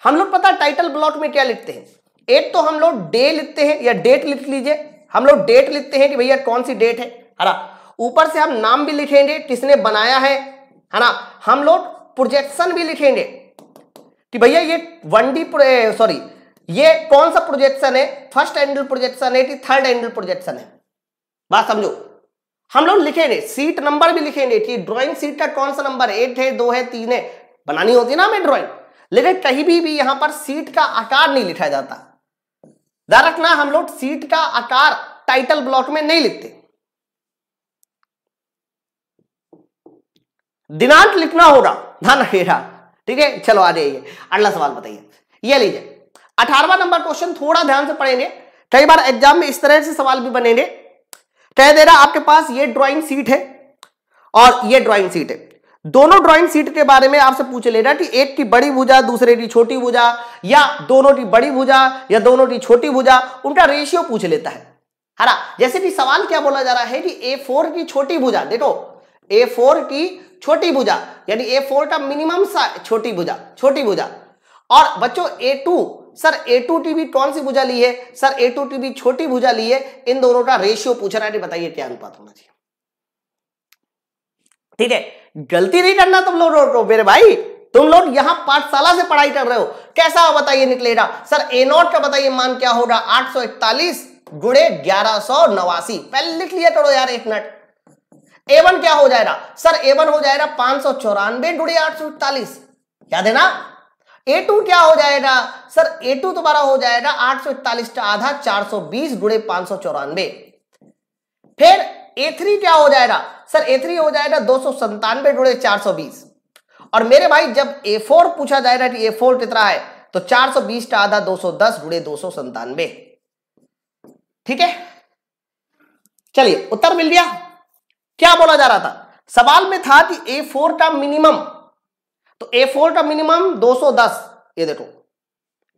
हम लोग पता टाइटल ब्लॉक में क्या लिखते हैं? एक तो हम लोग डे लिखते हैं, या डेट लिख लीजिए। हम लोग डेट लिखते हैं कि भैया कौन सी डेट है है ना? ऊपर से हम नाम भी लिखेंगे, किसने बनाया है है ना? हम लोग प्रोजेक्शन भी लिखेंगे कि भैया ये वन डी सॉरी ये कौन सा प्रोजेक्शन है? फ़र्स्ट एंगल प्रोजेक्शन है कि थर्ड एंगल प्रोजेक्शन है? बात समझो। हम लोग लिखेंगे, सीट नंबर भी लिखेंगे कि ड्राइंग सीट का कौन सा नंबर एक है, दो है, तीन है, बनानी होती है ना हमें ड्राइंग। लेकिन कहीं भी भी यहाँ पर सीट का आकार नहीं लिखा जाता। ध्यान रखना, हम लोग सीट का आकार टाइटल ब्लॉक में नहीं लिखते। दिनांक लिखना होगा। ध्यान रखिएगा। ठीक है, चलो आ जाइए अगला सवाल बताइए। ये लीजिए अठारवा नंबर क्वेश्चन थोड़ा ध्यान से पढ़ेंगे। कई बार एग्ज़ाम में इस तरह से सवाल भी बनेंगे। कह दे रहा आपके पास ये ड्राइंग सीट है और ये ड्राइंग सीट है। दोनों ड्राइंग सीट के बारे में आपसे पूछ लेना कि एक की बड़ी भुजा, दूसरे की छोटी भुजा, या दोनों की बड़ी भुजा, या दोनों की छोटी भुजा, उनका रेशियो पूछ लेता है। है ना? जैसे कि सवाल क्या बोला जा रहा है कि ए फोर की छोटी भुजा, देखो ए फोर की छोटी भुजा, यानी ए फोर का मिनिमम छोटी भुजा छोटी भुजा। और बच्चों A two sir A two T भी कौन सी भुजा ली है? सर ए टू टी भी छोटी भुजा ली है। इन दोनों का रेशियो पूछ रहा है बताइए क्या अनुपात होना चाहिए। ठीक है, गलती नहीं करना तुम लोग मेरे भाई। तुम लोग यहाँ पाठशाला से पढ़ाई कर रहे हो। कैसा बताइए, निकलेगा। सर ए नोट का बताइए, मान क्या होगा? आठ सौ इकतालीस गुड़े ग्यारह सौ नवासी। पहले लिख लिया करो यार, एक मिनट। ए वन क्या हो जाएगा? सर ए वन हो जाएगा पाँच सौ चौरानवे गुड़े आठ सौ इकतालीस। याद है देना ए टू क्या हो जाएगा? सर ए टू तुम्हारा हो जाएगा आठ सौ इकतालीस का आधा, चार सौ बीस गुड़े पाँच सौ चौरानवे। फिर ए थ्री क्या हो जाएगा? सर ए थ्री हो जाएगा दो सौ संतानवे जुड़े चार सौ बीस। और मेरे भाई, जब ए फोर पूछा जाएगा कि ए फोर कितना है तो चार सौ बीस का आधा, दो सौ दस जुड़े दो सौ संतानवे ठीक है? चलिए, उत्तर मिल गया। क्या बोला जा रहा था? सवाल में था कि ए फोर का मिनिमम तो ए फोर का मिनिमम 210 ये देखो।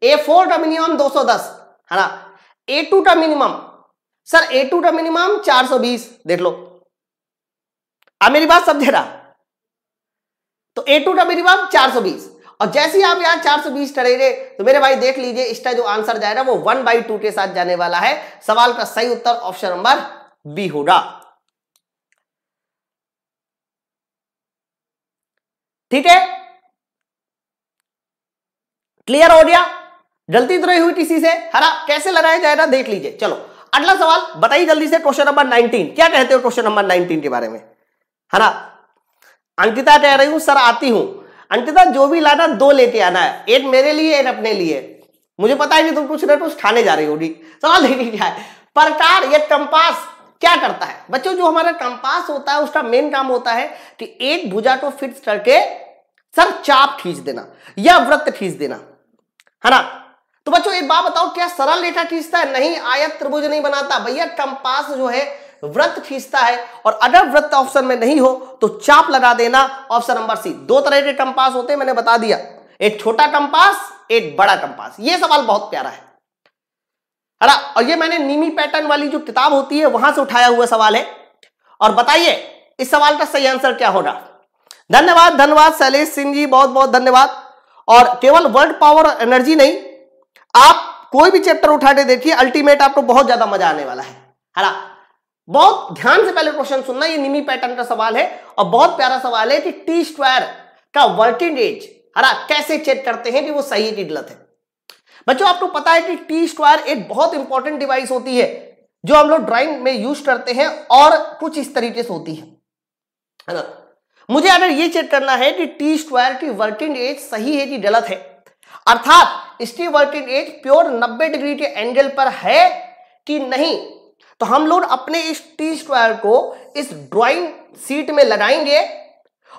ए फोर का मिनिमम 210 है ना? ए टू का मिनिमम सर ए टू का मिनिमम 420 देख लो। आप मेरी बात समझे रहा तो ए टू का मिनिमम 420 और जैसे ही आप यहाँ 420 करेंगे तो मेरे भाई देख लीजिए, इसका जो आंसर जाएगा वो वन बाई टू के साथ जाने वाला है। सवाल का सही उत्तर ऑप्शन नंबर बी होगा। ठीक है? क्लियर हो गया? जल्दी तो रही हुई किसी से। हरा, कैसे लगाया जाएगा देख लीजिए। चलो, अगला सवाल, बताइए जल्दी से क्वेश्चन नंबर 19 क्या कहते हो क्वेश्चन नंबर 19 के बारे में? है ना अंकिता कह रही हूँ, सर, आती हूँ। अंकिता, जो भी लाना, दो लेके आना है। एक मेरे लिए, एक अपने लिए। मुझे पता है कि तुम कुछ ना कुछ खाने जा रही होगी। सवाल देखिए क्या है? प्रकार, ये कंपास क्या करता है? बच्चों, जो हमारा कंपास होता है, उसका मेन काम होता है कि एक भुजा को फिट करके, सर, चाप खींच देना या वृत्त खींच देना। है ना? तो बच्चों, एक बात बताओ, क्या सरल रेखा खींचता है? नहीं, आयत त्रिभुज नहीं बनाता। भैया, कंपास जो है व्रत खींचता है। और अगर व्रत ऑप्शन में नहीं हो तो चाप लगा देना ऑप्शन नंबर सी। दो तरह के कंपास होते हैं, मैंने बता दिया। एक छोटा कंपास, एक बड़ा कंपास। ये सवाल बहुत प्यारा है। है और ये मैंने नीमी पैटर्न वाली जो किताब होती है, वहाँ से उठाया हुआ सवाल है। और बताइए, इस सवाल का सही आंसर क्या होगा? धन्यवाद धन्यवाद, शैलेश सिंह जी बहुत बहुत धन्यवाद। और केवल वर्ल्ड पावर और एनर्जी नहीं, आप कोई भी चैप्टर उठा के देखिए अल्टीमेट आपको बहुत ज़्यादा मज़ा आने वाला है। है बहुत ध्यान से पहले क्वेश्चन सुनना, ये निमी पैटर्न का सवाल है और बहुत प्यारा सवाल है कि टी स्क्वायर का वर्किंग एज हरा कैसे चेक करते हैं कि वो सही की गलत है? बच्चों, आपको पता है कि टी स्क्वायर एक बहुत इंपॉर्टेंट डिवाइस होती है, जो हम लोग ड्राइंग में यूज़ करते हैं और कुछ इस तरीके से होती है। है ना? मुझे अगर ये चेक करना है कि टी स्क्वायर की वर्किंग एज सही है कि गलत है? अर्थात इसकी वर्किंग एज प्योर 90 डिग्री के एंगल पर है कि नहीं? तो हम लोग अपने इस टी स्क्वायर को इस ड्राइंग सीट में लगाएँगे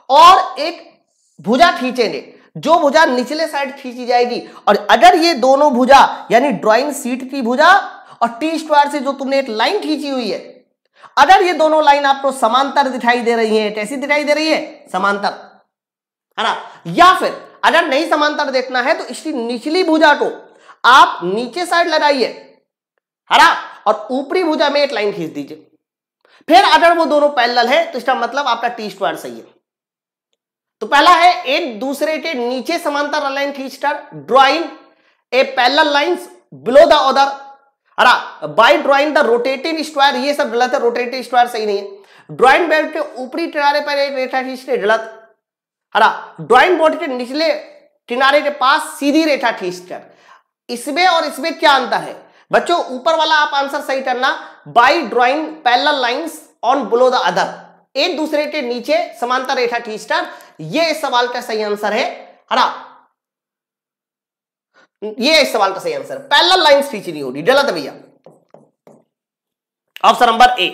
और एक भुजा खींचेंगे। जो भुजा निचले साइड खींची जाएगी। और अगर ये दोनों भुजा, यानी ड्राइंग सीट की भुजा और टी स्क्वायर से जो तुमने एक लाइन खींची हुई है अगर ये दोनों लाइन आपको समांतर दिखाई दे रही है, कैसी दिखाई दे रही है? समांतर। है ना? या फिर अगर नहीं समांतर देखना है तो इसकी निचली भुजा को आप नीचे साइड लगाइए। है ना? और ऊपरी भुजा में एक लाइन खींच दीजिए। फिर अगर वो दोनों पैरेलल है तो इसका मतलब आपका टी स्क्वायर सही है। तो पहला है, एक दूसरे के नीचे समांतर लाइन खींचकर drawing a parallel lines below the other अरा by drawing the rotating square ये सब गलत है रोटेटिंग स्क्वायर सही नहीं है। ड्रॉइंग बोर्ड के ऊपरी किनारे पर एक रेखा खींचते गलत। अरा ड्रॉइंग बोर्ड के निचले किनारे के पास सीधी रेखा खींचकर इसमें और इसमें क्या अंतर है? बच्चों, ऊपर वाला आप आंसर सही करना। By drawing parallel lines on below the other एक दूसरे के नीचे समांतर रेखा खींचकर ये सवाल का सही आंसर है। हरा ये इस सवाल का सही आंसर पैरेलल लाइंस खींचनी होगी, गलत भैया। ऑप्शन नंबर ए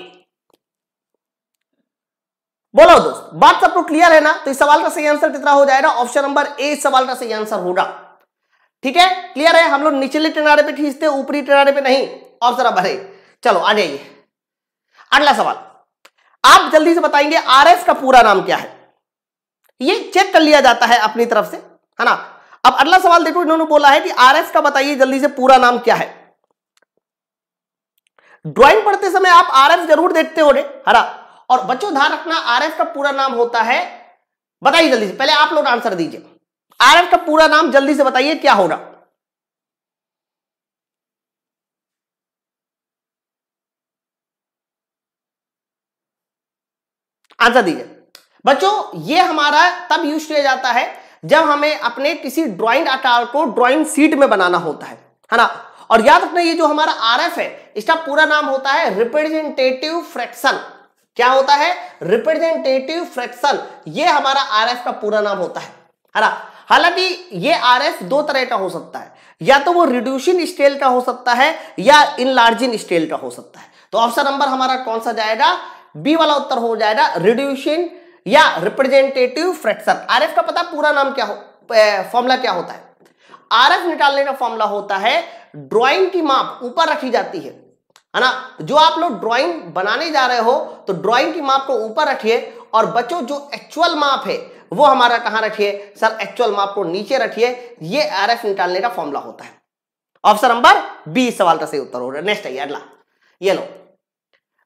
बोलो दोस्त, बात सबको क्लियर है ना? तो इस सवाल का सही आंसर कितना हो जाएगा? ऑप्शन नंबर ए इस सवाल का सही आंसर होगा। ठीक है? क्लियर है? हम लोग निचले किनारे पे खींचते ऊपरी किनारे पे नहीं। ऑप्शन नंबर ए चलो, आ जाइए। अगला सवाल। आप जल्दी से बताएँगे आरएफ का पूरा नाम क्या है? ये चेक कर लिया जाता है अपनी तरफ़ से, है ना? अब अगला सवाल देखो, इन्होंने बोला है कि आरएफ का बताइए जल्दी से पूरा नाम क्या है? ड्राइंग पढ़ते समय आप आरएफ ज़रूर देखते हो हरा। और बच्चों, ध्यान रखना, आरएफ का पूरा नाम होता है, बताइए जल्दी से, पहले आप लोग आंसर दीजिए। आरएफ का पूरा नाम जल्दी से बताइए, क्या होगा? आंसर दीजिए। बच्चों, ये हमारा, तब यूज़ किया जाता है जब हमें अपने किसी ड्राइंग आकार को ड्राइंग सीट में बनाना होता है है ना? और याद रखना ये जो हमारा आरएफ है, इसका पूरा नाम होता है रिप्रेजेंटेटिव फ्रैक्शन क्या होता है? रिप्रेजेंटेटिव फ्रैक्शन ये हमारा आरएफ का पूरा नाम होता है है ना? हालाँकि ये आरएफ दो तरह का हो सकता है। या तो वो रिड्यूसिंग स्टेल का हो सकता है, या इनलार्जिंग स्टेल का हो सकता है। तो ऑप्शन नंबर हमारा कौन सा जाएगा? बी वाला उत्तर हो जाएगा रिड्यूसिंग या रिप्रेजेंटेटिव फ्रैक्चर आरएफ का पता पूरा नाम क्या हो फॉर्मूला क्या होता है? आरएफ निकालने का फॉर्मूला होता है ड्राइंग की माप ऊपर रखी जाती है। है ना? जो आप लोग ड्राइंग बनाने जा रहे हो तो ड्राइंग की माप को ऊपर रखिए और बच्चों, जो एक्चुअल माप है, वो हमारा कहाँ रखिए? सर एक्चुअल माप को नीचे रखिए। ये आरएफ निकालने का फॉर्मूला होता है। ऑप्शन नंबर बी सवाल का सही उत्तर हो रहा है। नेक्स्ट है अगला। ये लो।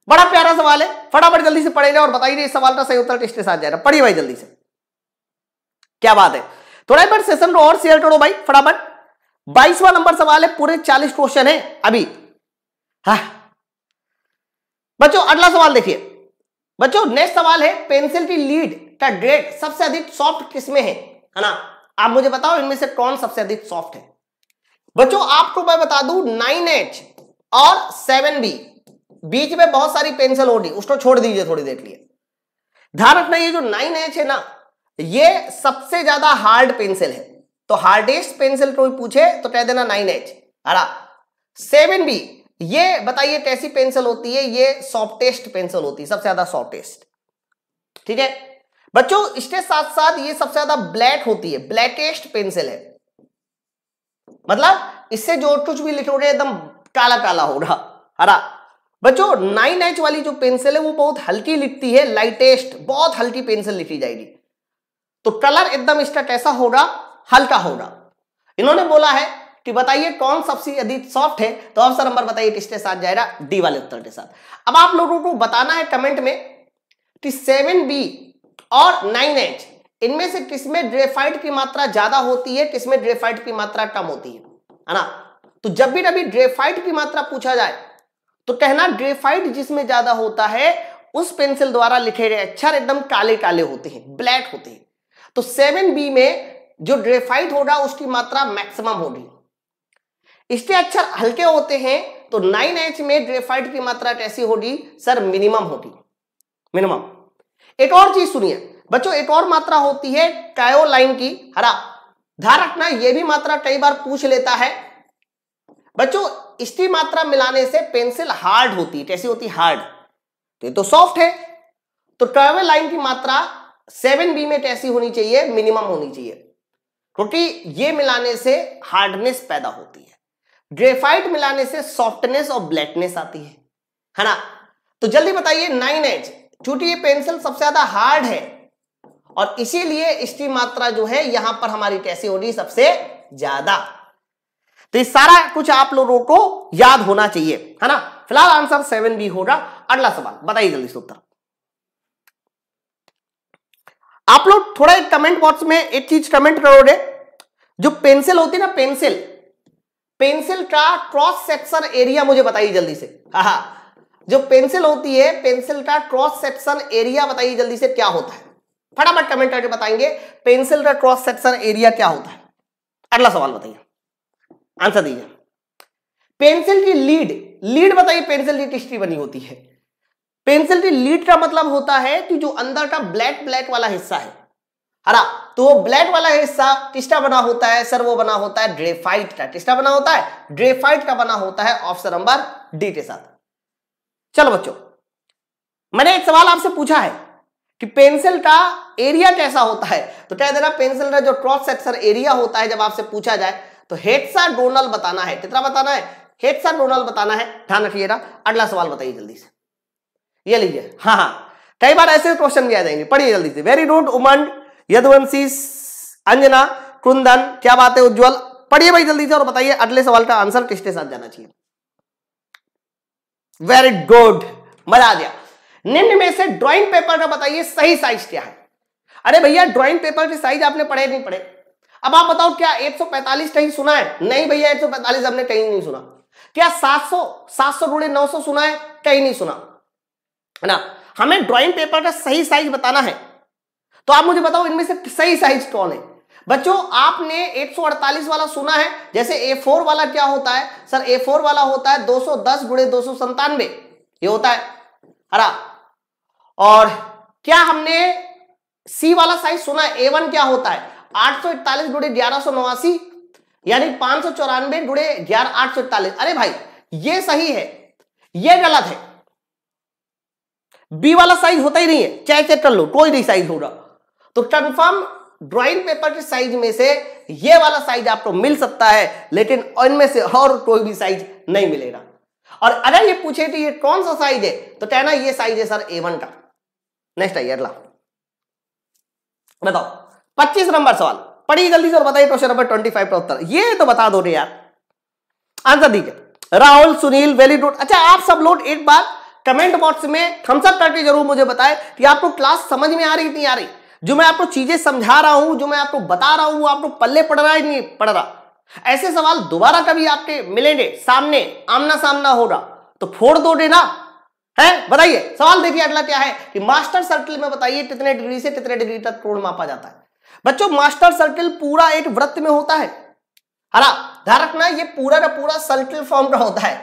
बड़ा प्यारा सवाल है। फटाफट जल्दी से पढ़ेगा और बताइए इस सवाल का सही उत्तर किसके साथ जाएगा पढ़िए भाई जल्दी से। क्या बात है। थोड़ा बार सेशन को और शेयर करो भाई, फटाफट। बाईसवा नंबर सवाल है, पूरे चालीस क्वेश्चन है अभी। हा। बच्चों, अगला सवाल देखिए। बच्चों नेक्स्ट सवाल है पेंसिल की लीड का ग्रेड सबसे अधिक सॉफ्ट किसमें है? है ना? आप मुझे बताओ, इनमें से कौन सबसे अधिक सॉफ्ट है? बच्चों, आपको मैं बता दू नाइन एच और सेवन बी बीच में बहुत सारी पेंसिल होगी उसको छोड़ दीजिए थोड़ी देर लिए। ध्यान रखना, ये जो नाइन एच है ना, ये सबसे ज़्यादा हार्ड पेंसिल है। तो हार्डेस्ट पेंसिल कोई पूछे तो कह देना नाइन एच अरा सेवन बी ये बताइए, कैसी पेंसिल होती है? ये सॉफ्टेस्ट पेंसिल होती है, सबसे ज़्यादा सॉफ्टेस्ट ठीक है? बच्चों, इसके साथ साथ ये सबसे ज़्यादा ब्लैक होती है ब्लैकेस्ट पेंसिल है। मतलब इससे जो कुछ भी लिखोगे एकदम काला काला होगा हरा बच्चों नाइन एच वाली जो पेंसिल है, वो बहुत हल्की लिखती है लाइटेस्ट बहुत हल्की पेंसिल लिखी जाएगी। तो कलर एकदम इसका कैसा होगा? हल्का होगा। इन्होंने बोला है कि बताइए कौन सबसे अधिक सॉफ्ट है? तो ऑप्शन नंबर बताइए किसके साथ जाएगा? डी वाले उत्तर के साथ। अब आप लोगों को बताना है कमेंट में कि सेवन बी और नाइन एच इनमें से किसमें ड्रेफाइट की मात्रा ज़्यादा होती है, किसमें ड्रेफाइट की मात्रा कम होती है? ना? तो जब भी कभी ड्रेफाइट की मात्रा पूछा जाए तो कहना ड्रेफाइट जिसमें ज़्यादा होता है, उस पेंसिल द्वारा लिखे गए अक्षर एकदम काले काले होते हैं ब्लैक होते हैं। तो सेवन बी में जो ड्रेफाइट होगा, उसकी मात्रा मैक्सिमम होगी। इसके अक्षर हल्के होते हैं तो नाइन एच में ड्रेफाइट की मात्रा कैसी होगी? सर मिनिमम होगी। मिनिमम एक और चीज़ सुनिए। बच्चों, एक और मात्रा होती है कायोलाइन की। हरा, ध्यान रखना यह भी मात्रा कई बार पूछ लेता है। बच्चों इसकी मात्रा मिलाने से पेंसिल हार्ड होती है कैसी होती हार्ड। तो ये तो सॉफ्ट है। तो ट्रेवल लाइन की मात्रा सेवन बी में कैसी होनी चाहिए, मिनिमम होनी चाहिए। क्योंकि ये मिलाने से हार्डनेस पैदा होती है। ग्रेफाइट मिलाने से सॉफ्टनेस और ब्लैकनेस आती है। है ना? तो जल्दी बताइए, नाइन एच चूँकि ये पेंसिल सबसे ज़्यादा हार्ड है, और इसीलिए इसकी मात्रा जो है, यहाँ पर हमारी कैसी होगी सबसे ज़्यादा। तो ये सारा कुछ आप लोगों को याद होना चाहिए, है ना? फ़िलहाल आंसर सेवन बी होगा। अगला सवाल, बताइए जल्दी से उत्तर। आप लोग थोड़ा एक कमेंट बॉक्स में एक चीज़ कमेंट करोगे। जो पेंसिल होती है ना पेंसिल पेंसिल का क्रॉस सेक्शन एरिया मुझे बताइए जल्दी से। हा हा। जो पेंसिल होती है पेंसिल का क्रॉस सेक्शन एरिया बताइए जल्दी से क्या होता है। फटाफट कमेंट करके बताएँगे पेंसिल का क्रॉस सेक्शन एरिया क्या होता है। अगला सवाल बताइए। आंसर दीजिए। पेंसिल की लीड लीड बताइए पेंसिल की किस्ट्री बनी होती है? पेंसिल की लीड का मतलब होता है कि जो अंदर का ब्लैक ब्लैक वाला हिस्सा है। हरा तो वो ब्लैक वाला हिस्सा किसका बना होता है? सर, वो बना होता है ड्रेफाइट का। किसका बना होता है? ड्रेफाइट का बना होता है ऑप्शन नंबर डी के साथ। चलो बच्चों, मैंने एक सवाल आपसे पूछा है कि पेंसिल का एरिया कैसा होता है? तो कह देना पेंसिल का जो क्रॉस सेक्शन एरिया होता है, जब आपसे पूछा जाए तो हेक्सा डोनल बताना है। कितना बताना है? हेक्सा डोनल बताना है। ध्यान रखिएगा। अगला सवाल बताइए जल्दी से। ये लीजिए। हाँ हाँ। कई बार ऐसे क्वेश्चन भी आ जाएँगे। पढ़िए जल्दी से। वेरी गुड उमंड यदुवंशी अंजना कुंदन क्या बात है, उज्जवल? पढ़िए भाई जल्दी से और बताइए अगले सवाल का आंसर किसके साथ जाना चाहिए? वेरी गुड मज़ा आ गया। निम्न में से ड्राइंग पेपर का बताइए, सही साइज़ क्या है? अरे भैया ड्राइंग पेपर की साइज़ आपने पढ़े नहीं पढ़े। अब आप बताओ, क्या 145 कहीं सुना है? नहीं भैया 145 हमने कहीं नहीं सुना। क्या 700 700 गुड़े 900 सुना है? कहीं नहीं सुना। है ना? हमें ड्राइंग पेपर का सही साइज़ बताना है। तो आप मुझे बताओ, इनमें से सही साइज़ कौन है? बच्चों, आपने 148 वाला सुना है? जैसे A4 वाला क्या होता है? सर A4 वाला होता है 210 गुड़े दो ये होता है। हरा और क्या हमने सी वाला साइज़ सुना है? ए क्या होता है? आठ सौ इकतालीस यानी पाँच सौ चौरानवे गुड़े ग्यारह आठ सौ इकतालीस। अरे भाई, ये सही है, ये गलत है। बी वाला साइज़ होता ही नहीं है, चाहे चेक कर लो, कोई नहीं साइज़ होगा। तो कंफर्म ड्राइंग पेपर के साइज़ में से ये वाला साइज़ आपको मिल सकता है, लेकिन इनमें से और कोई भी साइज़ नहीं मिलेगा। और अगर ये पूछे कि ये कौन सा साइज़ है तो कहना ये साइज़ है सर ए का। नेक्स्ट आइए, अगला। बताओ। 25 नंबर सवाल। पढ़िए जल्दी से और बताइए क्वेश्चन नंबर 25 का उत्तर। ये तो बता दो यार। आंसर दीजिए। राहुल, सुनील वेली गुड अच्छा आप सब लोग एक बार कमेंट बॉक्स में थम्सअप करके ज़रूर मुझे बताएँ कि आपको क्लास समझ में आ रही नहीं आ रही। जो मैं आपको चीज़ें समझा रहा हूँ, जो मैं आपको बता रहा हूँ, वो आपको पल्ले पड़ रहा है नहीं पड़ रहा। ऐसे सवाल दोबारा कभी आपके मिलेंगे, सामने आमना सामना होगा। तो फोड़ दोगे ना? है? बताइए। सवाल देखिए अगला क्या है कि मास्टर सर्कल में बताइए कितने डिग्री से कितने डिग्री तक कोण मापा जाता है। बच्चों मास्टर सर्किल पूरा एक वृत्त में होता है। हरा ध्यान रखना ये पूरा का पूरा सर्कल फॉर्म का होता है।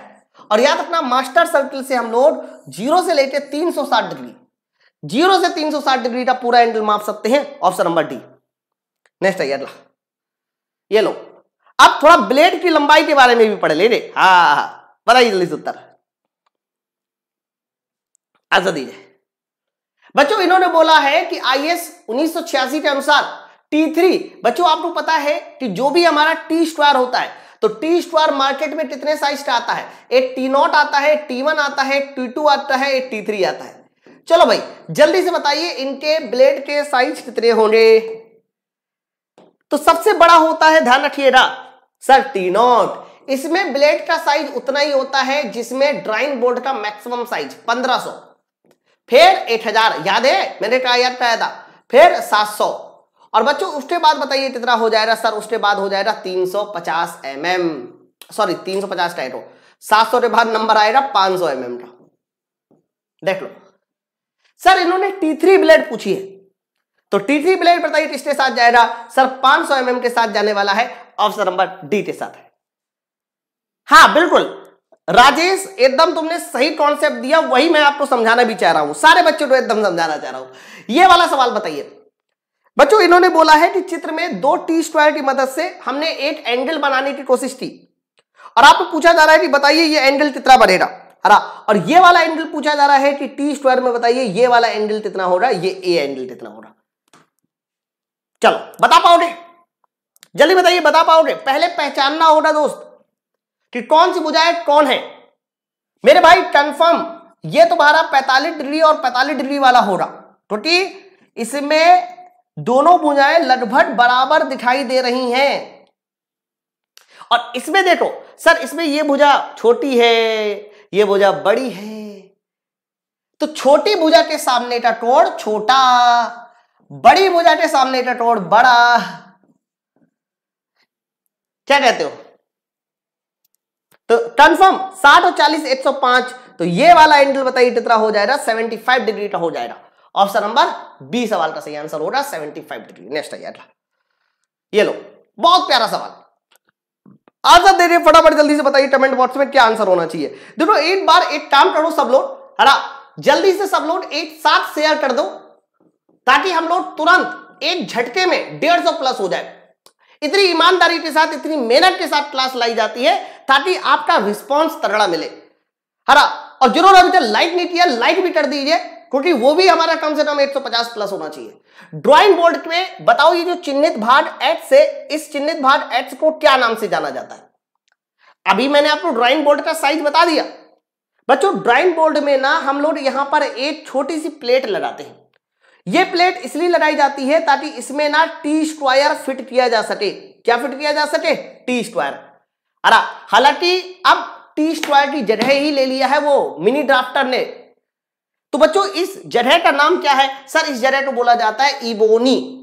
और याद रखना मास्टर सर्कल से हम लोग ज़ीरो से लेकर 360 डिग्री ज़ीरो से 360 डिग्री का पूरा एंगल माप सकते हैं ऑप्शन नंबर डी नेक्स्ट है अगला ये लो। अब थोड़ा ब्लेड की लंबाई के बारे में भी पढ़ ले हाँ, हाँ, हाँ। बताइए जल्दी से उत्तर। आंसर दीजिए बच्चों इन्होंने बोला है कि आईएस 1986 के अनुसार T3 बच्चों, आपको पता है कि जो भी हमारा टी स्क्वायर होता है तो टी स्क्वायर मार्केट में कितने साइज़ का आता है? एक टी नॉट आता है टी वन आता है टी टू आता है एक टी थ्री आता है। चलो भाई, जल्दी से बताइए, इनके ब्लेड के साइज़ कितने होंगे? तो सबसे बड़ा होता है, ध्यान रखिएगा सर टी नॉट इसमें ब्लेड का साइज़ उतना ही होता है, जिसमें ड्राइंग बोर्ड का मैक्सिमम साइज़ 1500 फिर 1000 याद है? मैंने कहा याद कराया था फिर 700 और बच्चों, उसके बाद बताइए कितना हो जाएगा? सर, उसके बाद हो जाएगा 350 mm सॉरी 350 टाइटो। 700 के बाद नंबर आएगा 500 mm का। देख लो। सर, इन्होंने टी थ्री ब्लेड पूछी है। तो टी थ्री ब्लेड बताइए किसके साथ जाएगा? सर 500 एम के साथ जाने वाला है ऑप्शन नंबर डी के साथ है। हाँ बिल्कुल। राजेश, एकदम तुमने सही कॉन्सेप्ट दिया, वही मैं आपको समझाना भी चाह रहा हूँ। सारे बच्चों को एकदम समझाना चाह रहा हूँ। ये वाला सवाल बताइए। बच्चों, इन्होंने बोला है कि चित्र में दो टी स्क्वायर की मदद से हमने एक एंगल बनाने की कोशिश की। और आपको पूछा जा रहा है कि बताइए ये एंगल कितना बनेगा? हरा, और ये वाला एंगल पूछा जा रहा है कि टी स्क्वायर में बताइए ये वाला एंगल कितना हो रहा है, ये ए एंगल कितना हो रहा चलो, बता पाओगे? जल्दी बताइए, बता पाओगे? पहले पहचानना होगा दोस्त कि कौन सी बुझाए कौन है। मेरे भाई कंफर्म ये तुम्हारा 45 डिग्री और 45 डिग्री वाला हो रहा। क्योंकि इसमें दोनों भुजाएँ लगभग बराबर दिखाई दे रही हैं। और इसमें देखो, सर, इसमें ये भुजा छोटी है, ये भुजा बड़ी है। तो छोटी भुजा के सामने का टोड़ छोटा, बड़ी भुजा के सामने का टोड़ बड़ा। क्या कहते हो? तो कंफर्म साठ और चालीस एक सौ पाँच तो ये वाला एंगल बताइए, कितना हो जाएगा? सेवेंटी फाइव डिग्री का हो जाएगा। ऑप्शन नंबर बी सवाल का सही आंसर होगा सेवेंटी फाइव डिग्री नेक्स्ट आइएगा ये लो, बहुत प्यारा सवाल। आंसर दे रहे फटाफट जल्दी से बताइए कमेंट बॉक्स में क्या आंसर होना चाहिए। देखो, एक बार एक काम करो सब लोग हरा जल्दी से सब लोग एक साथ शेयर कर दो, ताकि हम लोग तुरंत एक झटके में डेढ़ सौ प्लस हो जाए। इतनी ईमानदारी के साथ, इतनी मेहनत के साथ क्लास लाई जाती है, ताकि आपका रिस्पॉन्स तगड़ा मिले। हरा और ज़रूर अभी तक लाइक नहीं किया लाइक भी कर दीजिए। क्योंकि वो भी हमारा कम से कम 150 प्लस होना चाहिए। ड्राइंग बोर्ड में बताओ ये जो चिन्हित भाग एक्स है इस चिन्हित भाग एक्स को क्या नाम से जाना जाता है? अभी मैंने आपको ड्राइंग बोर्ड का साइज़ बता दिया। बच्चों ड्राइंग बोर्ड में ना हम लोग यहाँ पर एक छोटी सी प्लेट लगाते हैं। ये प्लेट इसलिए लगाई जाती है ताकि इसमें ना टी स्क्वायर फिट किया जा सके। क्या फिट किया जा सके? टी स्क्वायर अरा, हालाँकि अब टी स्क्वायर की जगह ही ले लिया है वो मिनी ड्राफ्टर ने। तो बच्चों, इस जगह का नाम क्या है? सर, इस जगह को बोला जाता है इबोनी।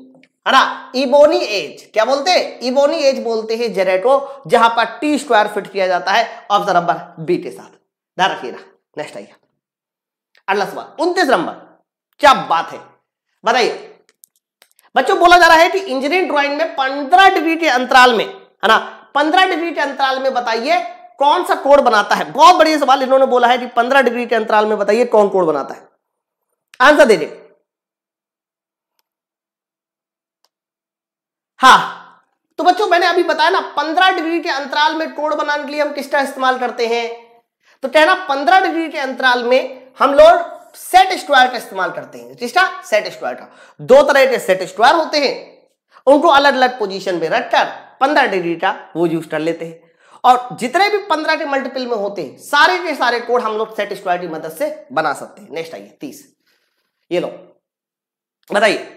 है ना? Ebony edge. क्या बोलते हैं? इबोनी एज बोलते हैं जगह को, जहाँ पर टी स्क्वायर फिट किया जाता है ऑप्शन नंबर बी के साथ। ध्यान रखिएगा। नेक्स्ट आइए। अगला सवाल। उनतीस नंबर। क्या बात है। बताइए। बच्चों, बोला जा रहा है कि इंजीनियरिंग ड्राइंग में पंद्रह डिग्री के अंतराल में, है ना? पंद्रह डिग्री के अंतराल में बताइए कौन सा कोड बनाता है? बहुत बढ़िया सवाल इन्होंने बोला है कि पंद्रह डिग्री के अंतराल में बताइए कौन कोड बनाता है। आंसर दे दे हाँ तो बच्चों मैंने अभी बताया ना, पंद्रह डिग्री के अंतराल में टोड़ बनाने के लिए हम किसका इस्तेमाल करते हैं? तो कहना पंद्रह डिग्री के अंतराल में हम लोग सेट स्क्वायर का इस्तेमाल करते हैं। किसका सेट स्क्वायर का। दो तरह के सेट स्क्वायर होते हैं। उनको अलग अलग पोजीशन में रखकर पंद्रह डिग्री का वो यूज़ कर लेते हैं। और जितने भी पंद्रह के मल्टीपल में होते हैं सारे के सारे कोड हम लोग सेट स्क्वायर की मदद से बना सकते हैं। नेक्स्ट आइए, तीस। ये लो, बताइए।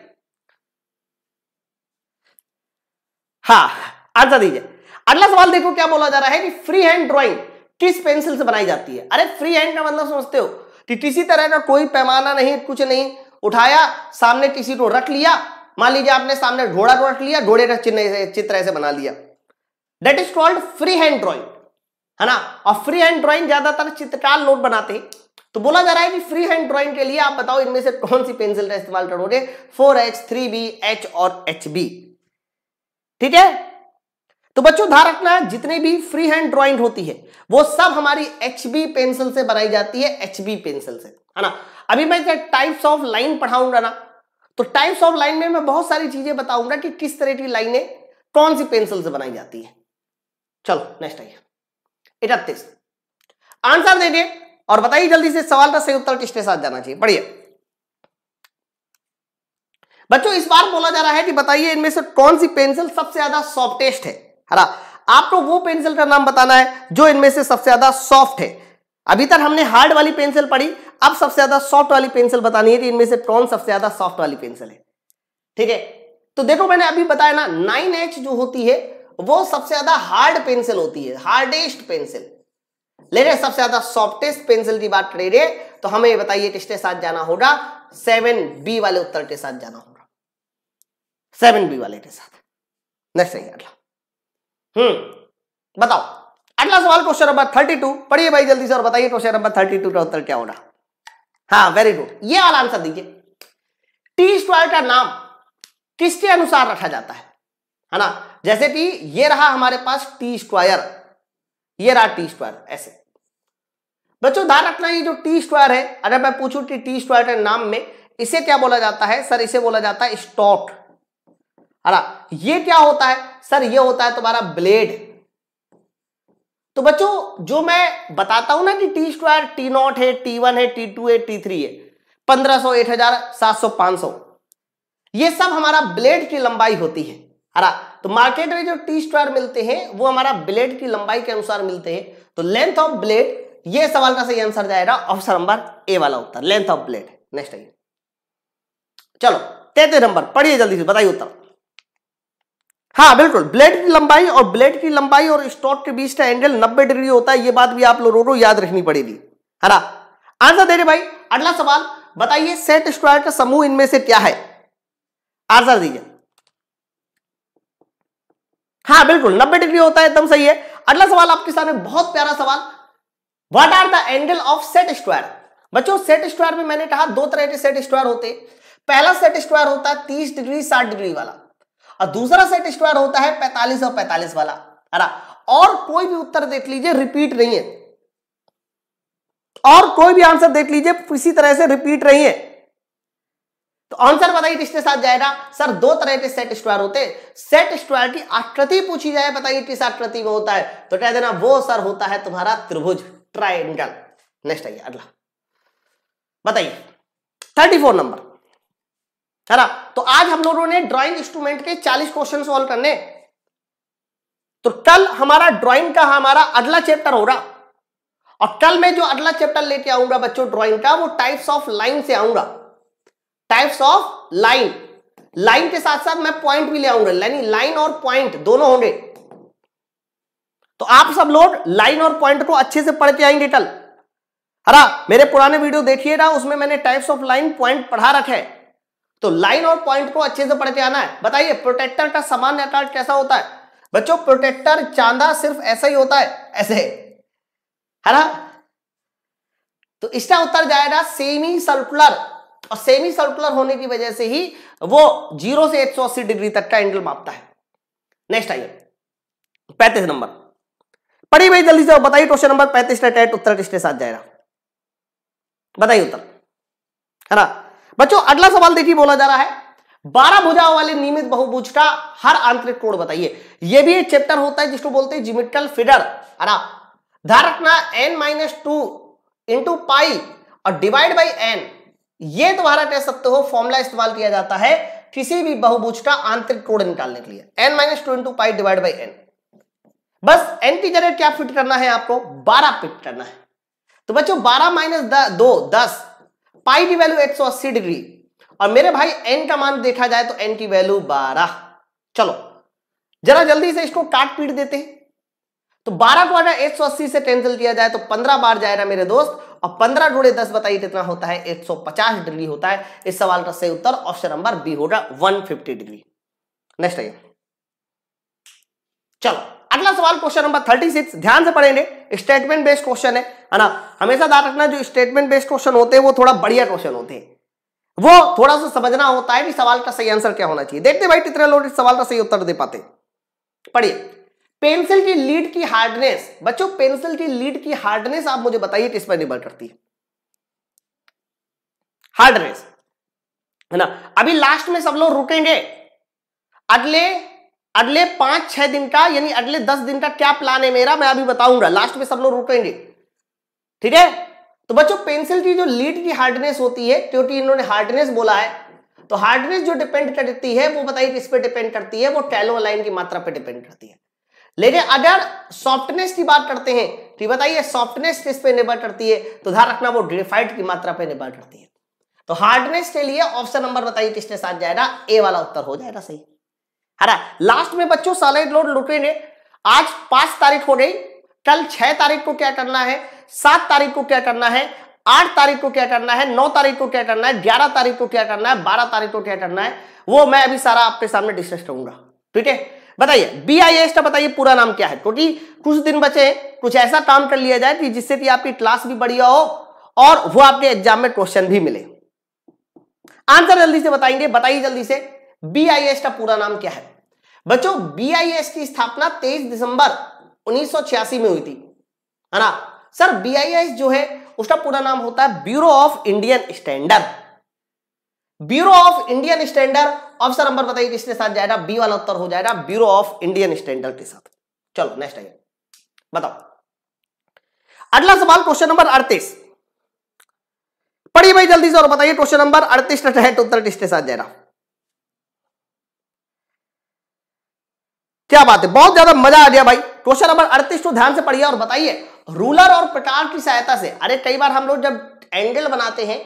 हाँ आंसर दीजिए। अगला सवाल देखो क्या बोला जा रहा है कि फ्री हैंड ड्राइंग किस पेंसिल से बनाई जाती है? अरे फ्री हैंड का मतलब समझते हो कि किसी तरह का कोई पैमाना नहीं, कुछ नहीं। उठाया, सामने किसी को रख लिया। मान लीजिए आपने सामने घोड़ा को रख लिया घोड़े का चित्र ऐसे बना लिया। That is called free hand drawing है ना? और फ्री हैंड ड्रॉइंग ज़्यादातर चित्रकार लोग बनाते हैं। तो बोला जा रहा है कि फ्री हैंड ड्रॉइंग के लिए आप बताओ इनमें से कौन सी पेंसिल का इस्तेमाल करोगे? Four H three B H और एच बी ठीक है? तो बच्चों, ध्यान रखना, जितने भी फ्री हैंड ड्राइंग होती है, वो सब हमारी एच बी पेंसिल से बनाई जाती है एच बी पेंसिल से। है ना? अभी मैं टाइप्स ऑफ़ लाइन पढ़ाऊँगा ना तो टाइप्स ऑफ़ लाइन में मैं बहुत सारी चीज़ें बताऊँगा कि किस तरह की लाइनें कौन सी पेंसिल से बनाई जाती है। चलो नेक्स्ट आइए। इकतीस आंसर दे दिए और बताइए जल्दी से सवाल का सही उत्तर किसके साथ जाना चाहिए। पढ़िए बच्चों, इस बार बोला जा रहा है कि बताइए इनमें से कौन सी पेंसिल सबसे ज़्यादा सॉफ्टेस्ट है? है ना? आपको वो पेंसिल का नाम बताना है जो इनमें से सबसे ज़्यादा सॉफ्ट है। अभी तक हमने हार्ड वाली पेंसिल पढ़ी, अब सबसे ज़्यादा सॉफ्ट वाली पेंसिल बतानी है कि इनमें से कौन सबसे ज़्यादा सॉफ्ट वाली पेंसिल है। ठीक है? तो देखो मैंने अभी बताया ना नाइन एच जो होती है वो सबसे ज़्यादा हार्ड पेंसिल होती है हार्डेस्ट पेंसिल ले रहे सबसे ज़्यादा सॉफ्टेस्ट पेंसिल की बात करेंगे तो हमें बताइए किसके साथ जाना होगा? सेवन बी वाले उत्तर के साथ जाना होगा। सेवन बी वाले के साथ। नेक्स्ट अगला। हम्म बताओ। अगला सवाल क्वेश्चन नंबर थर्टी टू पढ़िए भाई जल्दी से और बताइए क्वेश्चन नंबर थर्टी टू का उत्तर क्या होगा। हाँ वेरी गुड ये वाला आंसर दीजिए। टी स्क्वायर का नाम किसके अनुसार रखा जाता है? है ना? जैसे कि ये रहा हमारे पास टी स्क्वायर ये रहा टी स्क्वायर ऐसे। बच्चों, ध्यान रखना, ये जो टी स्क्वायर है, अगर मैं पूछूँ कि टी स्क्वायर के नाम में, इसे क्या बोला जाता है? सर, इसे बोला जाता है स्टॉट है ये क्या होता है? सर, ये होता है तुम्हारा ब्लेड तो बच्चों, जो मैं बताता हूँ ना कि टी स्क्वायर टी नॉट है टी वन है टी टू है टी थ्री है, पंद्रह सौ, एक हज़ार सात सौ, पाँच सौ, ये सब हमारा ब्लेड की लंबाई होती है। हरा तो मार्केट में जो टी स्क्वायर मिलते हैं, वो हमारा ब्लेड की लंबाई के अनुसार मिलते हैं। तो लेंथ ऑफ़ ब्लेड ये सवाल का सही आंसर जाएगा ऑप्शन नंबर ए वाला उत्तर लेंथ ऑफ़ ब्लेड नेक्स्ट आइए। चलो, तैतीस नंबर, पढ़िए जल्दी से, बताइए उत्तर। हाँ बिल्कुल ब्लेड की लंबाई और ब्लेड की लंबाई और स्टॉक के बीच का एंगल 90 डिग्री होता है, ये बात भी आप लोगों को याद रखनी पड़ेगी। है ना? आंसर दे रहे भाई। अगला सवाल, बताइए सेट स्क्वायर का समूह इनमें से क्या है? आंसर दीजिए। हाँ बिल्कुल 90 डिग्री होता है, एकदम सही है। अगला सवाल आपके सामने, बहुत प्यारा सवाल। What are the angle of set square बच्चों सेट स्क्वायर में मैंने कहा दो तरह के सेट स्क्वायर होते पहला सेट स्क्वायर होता है तीस डिग्री, साठ डिग्री वाला। और दूसरा सेट स्क्वायर होता है पैंतालीस और पैंतालीस वाला। है और कोई भी उत्तर देख लीजिए रिपीट नहीं है। और कोई भी आंसर देख लीजिए किसी तरह से रिपीट नहीं है। तो आंसर बताइए किसके साथ जाएगा? सर, दो तरह के सेट स्क्वायर होते हैं। सेट स्क्वायर की आकृति पूछी जाए, बताइए किस आकृति में होता है। तो कह देना, वो सर होता है तुम्हारा त्रिभुज ट्राइंगल नेक्स्ट आइए, अगला। बताइए। थर्टी फोर नंबर है ना? तो आज हम लोगों ने ड्राइंग इंस्ट्रूमेंट के 40 क्वेश्चन सॉल्व करने। तो कल हमारा ड्राइंग का हमारा अगला चैप्टर होगा। और कल मैं जो अगला चैप्टर लेके आऊँगा बच्चों ड्राइंग का, वो टाइप्स ऑफ़ लाइन से आऊँगा। टाइप्स ऑफ़ लाइन लाइन के साथ साथ मैं पॉइंट भी ले आऊँगा, यानी लाइन और पॉइंट दोनों होंगे। तो आप सब लोग लाइन और पॉइंट को अच्छे से पढ़ के आएँगे कल हरा, मेरे पुराने वीडियो देखिएगा उसमें मैंने टाइप्स ऑफ़ लाइन पॉइंट पढ़ा रखे तो लाइन और पॉइंट को अच्छे से पढ़ के आना है। बताइए प्रोटेक्टर का सामान्य आकार कैसा होता है? बच्चों प्रोटेक्टर चांदा सिर्फ़ ऐसा ही होता है, ऐसे। है ना तो इसका उत्तर जाएगा सेमी सर्कुलर और सेमी सर्कुलर होने की वजह से ही वो ज़ीरो से 180 डिग्री तक का एंगल मापता है। नेक्स्ट आइए। पैंतीस नंबर। पढ़िए भाई जल्दी से बताइए क्वेश्चन नंबर पैंतीस का उत्तर किसके साथ जाएगा? बताइए उत्तर। है ना? बच्चों, अगला सवाल देखिए बोला जा रहा है। बारह भुजाओं वाले नियमित बहुभुज का हर आंतरिक कोण बताइए। यह भी एक चैप्टर होता है जिसको बोलते हैं जिमिट्रल फिडर है ना? N minus two into pi और डिवाइड बाई एन ये तुम्हारा कह सकते हो फॉर्मूला इस्तेमाल किया जाता है किसी भी बहुभुज का आंतरिक कोण निकालने के लिए। N minus two into pi divide by N बस एन की जगह क्या फिट करना है आपको? बारह फिट करना है। तो बच्चों, बारह माइनस दो दस पाई की वैल्यू एक सौ अस्सी डिग्री और मेरे भाई एन का मान देखा जाए तो एन की वैल्यू बारह। चलो, जरा जल्दी से इसको काट पीट देते हैं। तो बारह को अगर एक सौ अस्सी से कैंसिल किया जाए तो पंद्रह बार जाएगा मेरे दोस्त। और पंद्रह जोड़े दस बताइए कितना होता है, एक सौ पचास डिग्री होता है। इस सवाल का सही उत्तर ऑप्शन नंबर बी होगा वन फिफ्टी डिग्री। नेक्स्ट आइए। चलो, अगला सवाल क्वेश्चन नंबर थर्टी सिक्स। ध्यान से पढ़ेंगे स्टेटमेंट बेस्ड क्वेश्चन है है ना? हमेशा ध्यान रखना, जो स्टेटमेंट बेस्ड क्वेश्चन होते हैं, वो थोड़ा बढ़िया क्वेश्चन होते हैं। वो थोड़ा सा समझना होता है कि सवाल का सही आंसर क्या होना चाहिए। देखते भाई, कितने लोग इस सवाल का सही उत्तर दे पाते पढ़िए। पेंसिल की लीड की हार्डनेस बच्चों, पेंसिल की लीड की हार्डनेस आप मुझे बताइए किस पर निर्भर करती है? हार्डनेस है ना? अभी लास्ट में सब लोग रुकेंगे। अगले अगले पाँच, छह दिन का, यानी अगले दस दिन का क्या प्लान है मेरा, मैं अभी बताऊँगा। लास्ट में सब लोग रुकेंगे। ठीक है? तो बच्चों, पेंसिल की जो लीड की हार्डनेस होती है, क्योंकि इन्होंने हार्डनेस बोला है तो हार्डनेस जो डिपेंड करती है, वो बताइए किस पे डिपेंड करती है? वो टैलो लाइन की मात्रा पे डिपेंड करती है। लेकिन अगर सॉफ्टनेस की बात करते हैं तो बताइए सॉफ्टनेस किस पे निर्भर करती है? तो ध्यान रखना, वो ग्रेफाइट की मात्रा पे निर्भर करती है। तो हार्डनेस के लिए ऑप्शन नंबर बताइए, किसके साथ जाएगा? ए वाला उत्तर हो जाएगा, सही। है ना? लास्ट में बच्चों सालाइड लोड लुटेंगे आज पाँच तारीख हो गई, कल छह तारीख को क्या करना है? सात तारीख को क्या करना है? आठ तारीख को क्या करना है? नौ तारीख को क्या करना है? ग्यारह तारीख को क्या करना है? बारह तारीख को क्या करना है? वो मैं अभी सारा आपके सामने डिस्कस करूँगा। ठीक है? बताइए बी आई एस का बताइए पूरा नाम क्या है? क्योंकि कुछ दिन बचे, कुछ ऐसा काम कर लिया जाए कि जिससे कि आपकी क्लास भी बढ़िया हो और वो आपके एग्ज़ाम में क्वेश्चन भी मिले। आंसर जल्दी से बताएँगे, बताइए जल्दी से बी आई एस का पूरा नाम क्या है? बच्चों बी आई एस की स्थापना 23 दिसंबर 1986 में हुई थी, है ना? सर बी आई एस जो है, उसका पूरा नाम होता है bureau of Indian standard bureau of Indian standard option number बताइए किसके साथ जाएगा, बी वाला उत्तर हो जाएगा, ब्यूरो ऑफ़ इंडियन स्टैंडर्ड के साथ। चलो नेक्स्ट आइए। बताओ। अगला सवाल, क्वेश्चन नंबर अड़तीस। पढ़िए भाई जल्दी से और बताइए, क्वेश्चन नंबर अड़तीस उत्तर किसके साथ जाएगा? क्या बात है, बहुत ज़्यादा मज़ा आ गया भाई। क्वेश्चन नंबर अड़तीस को ध्यान से पढ़िए और बताइए, रूलर और प्रकार की सहायता से। अरे, कई बार हम लोग जब एंगल बनाते हैं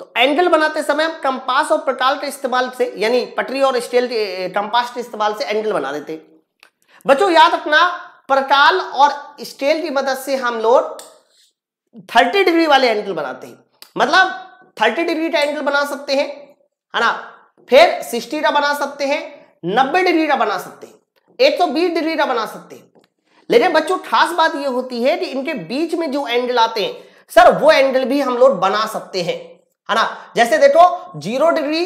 तो एंगल बनाते समय हम कंपास और प्रकाल के इस्तेमाल से, यानी पटरी और स्टेल कंपास के इस्तेमाल से एंगल बना देते बच्चों, याद रखना, प्रकाल और स्टेल की मदद से हम लोग थर्टी डिग्री वाले एंगल बनाते हैं। मतलब थर्टी डिग्री का एंगल बना सकते हैं, है ना? फिर सिक्सटी का बना सकते हैं, नब्बे डिग्री का बना सकते हैं 120 डिग्री का बना सकते हैं। लेकिन बच्चों, खास बात यह होती है कि इनके बीच में जो एंगल आते हैं, सर, वो एंगल भी हम लोग बना सकते हैं। है ना? जैसे देखो, ज़ीरो डिग्री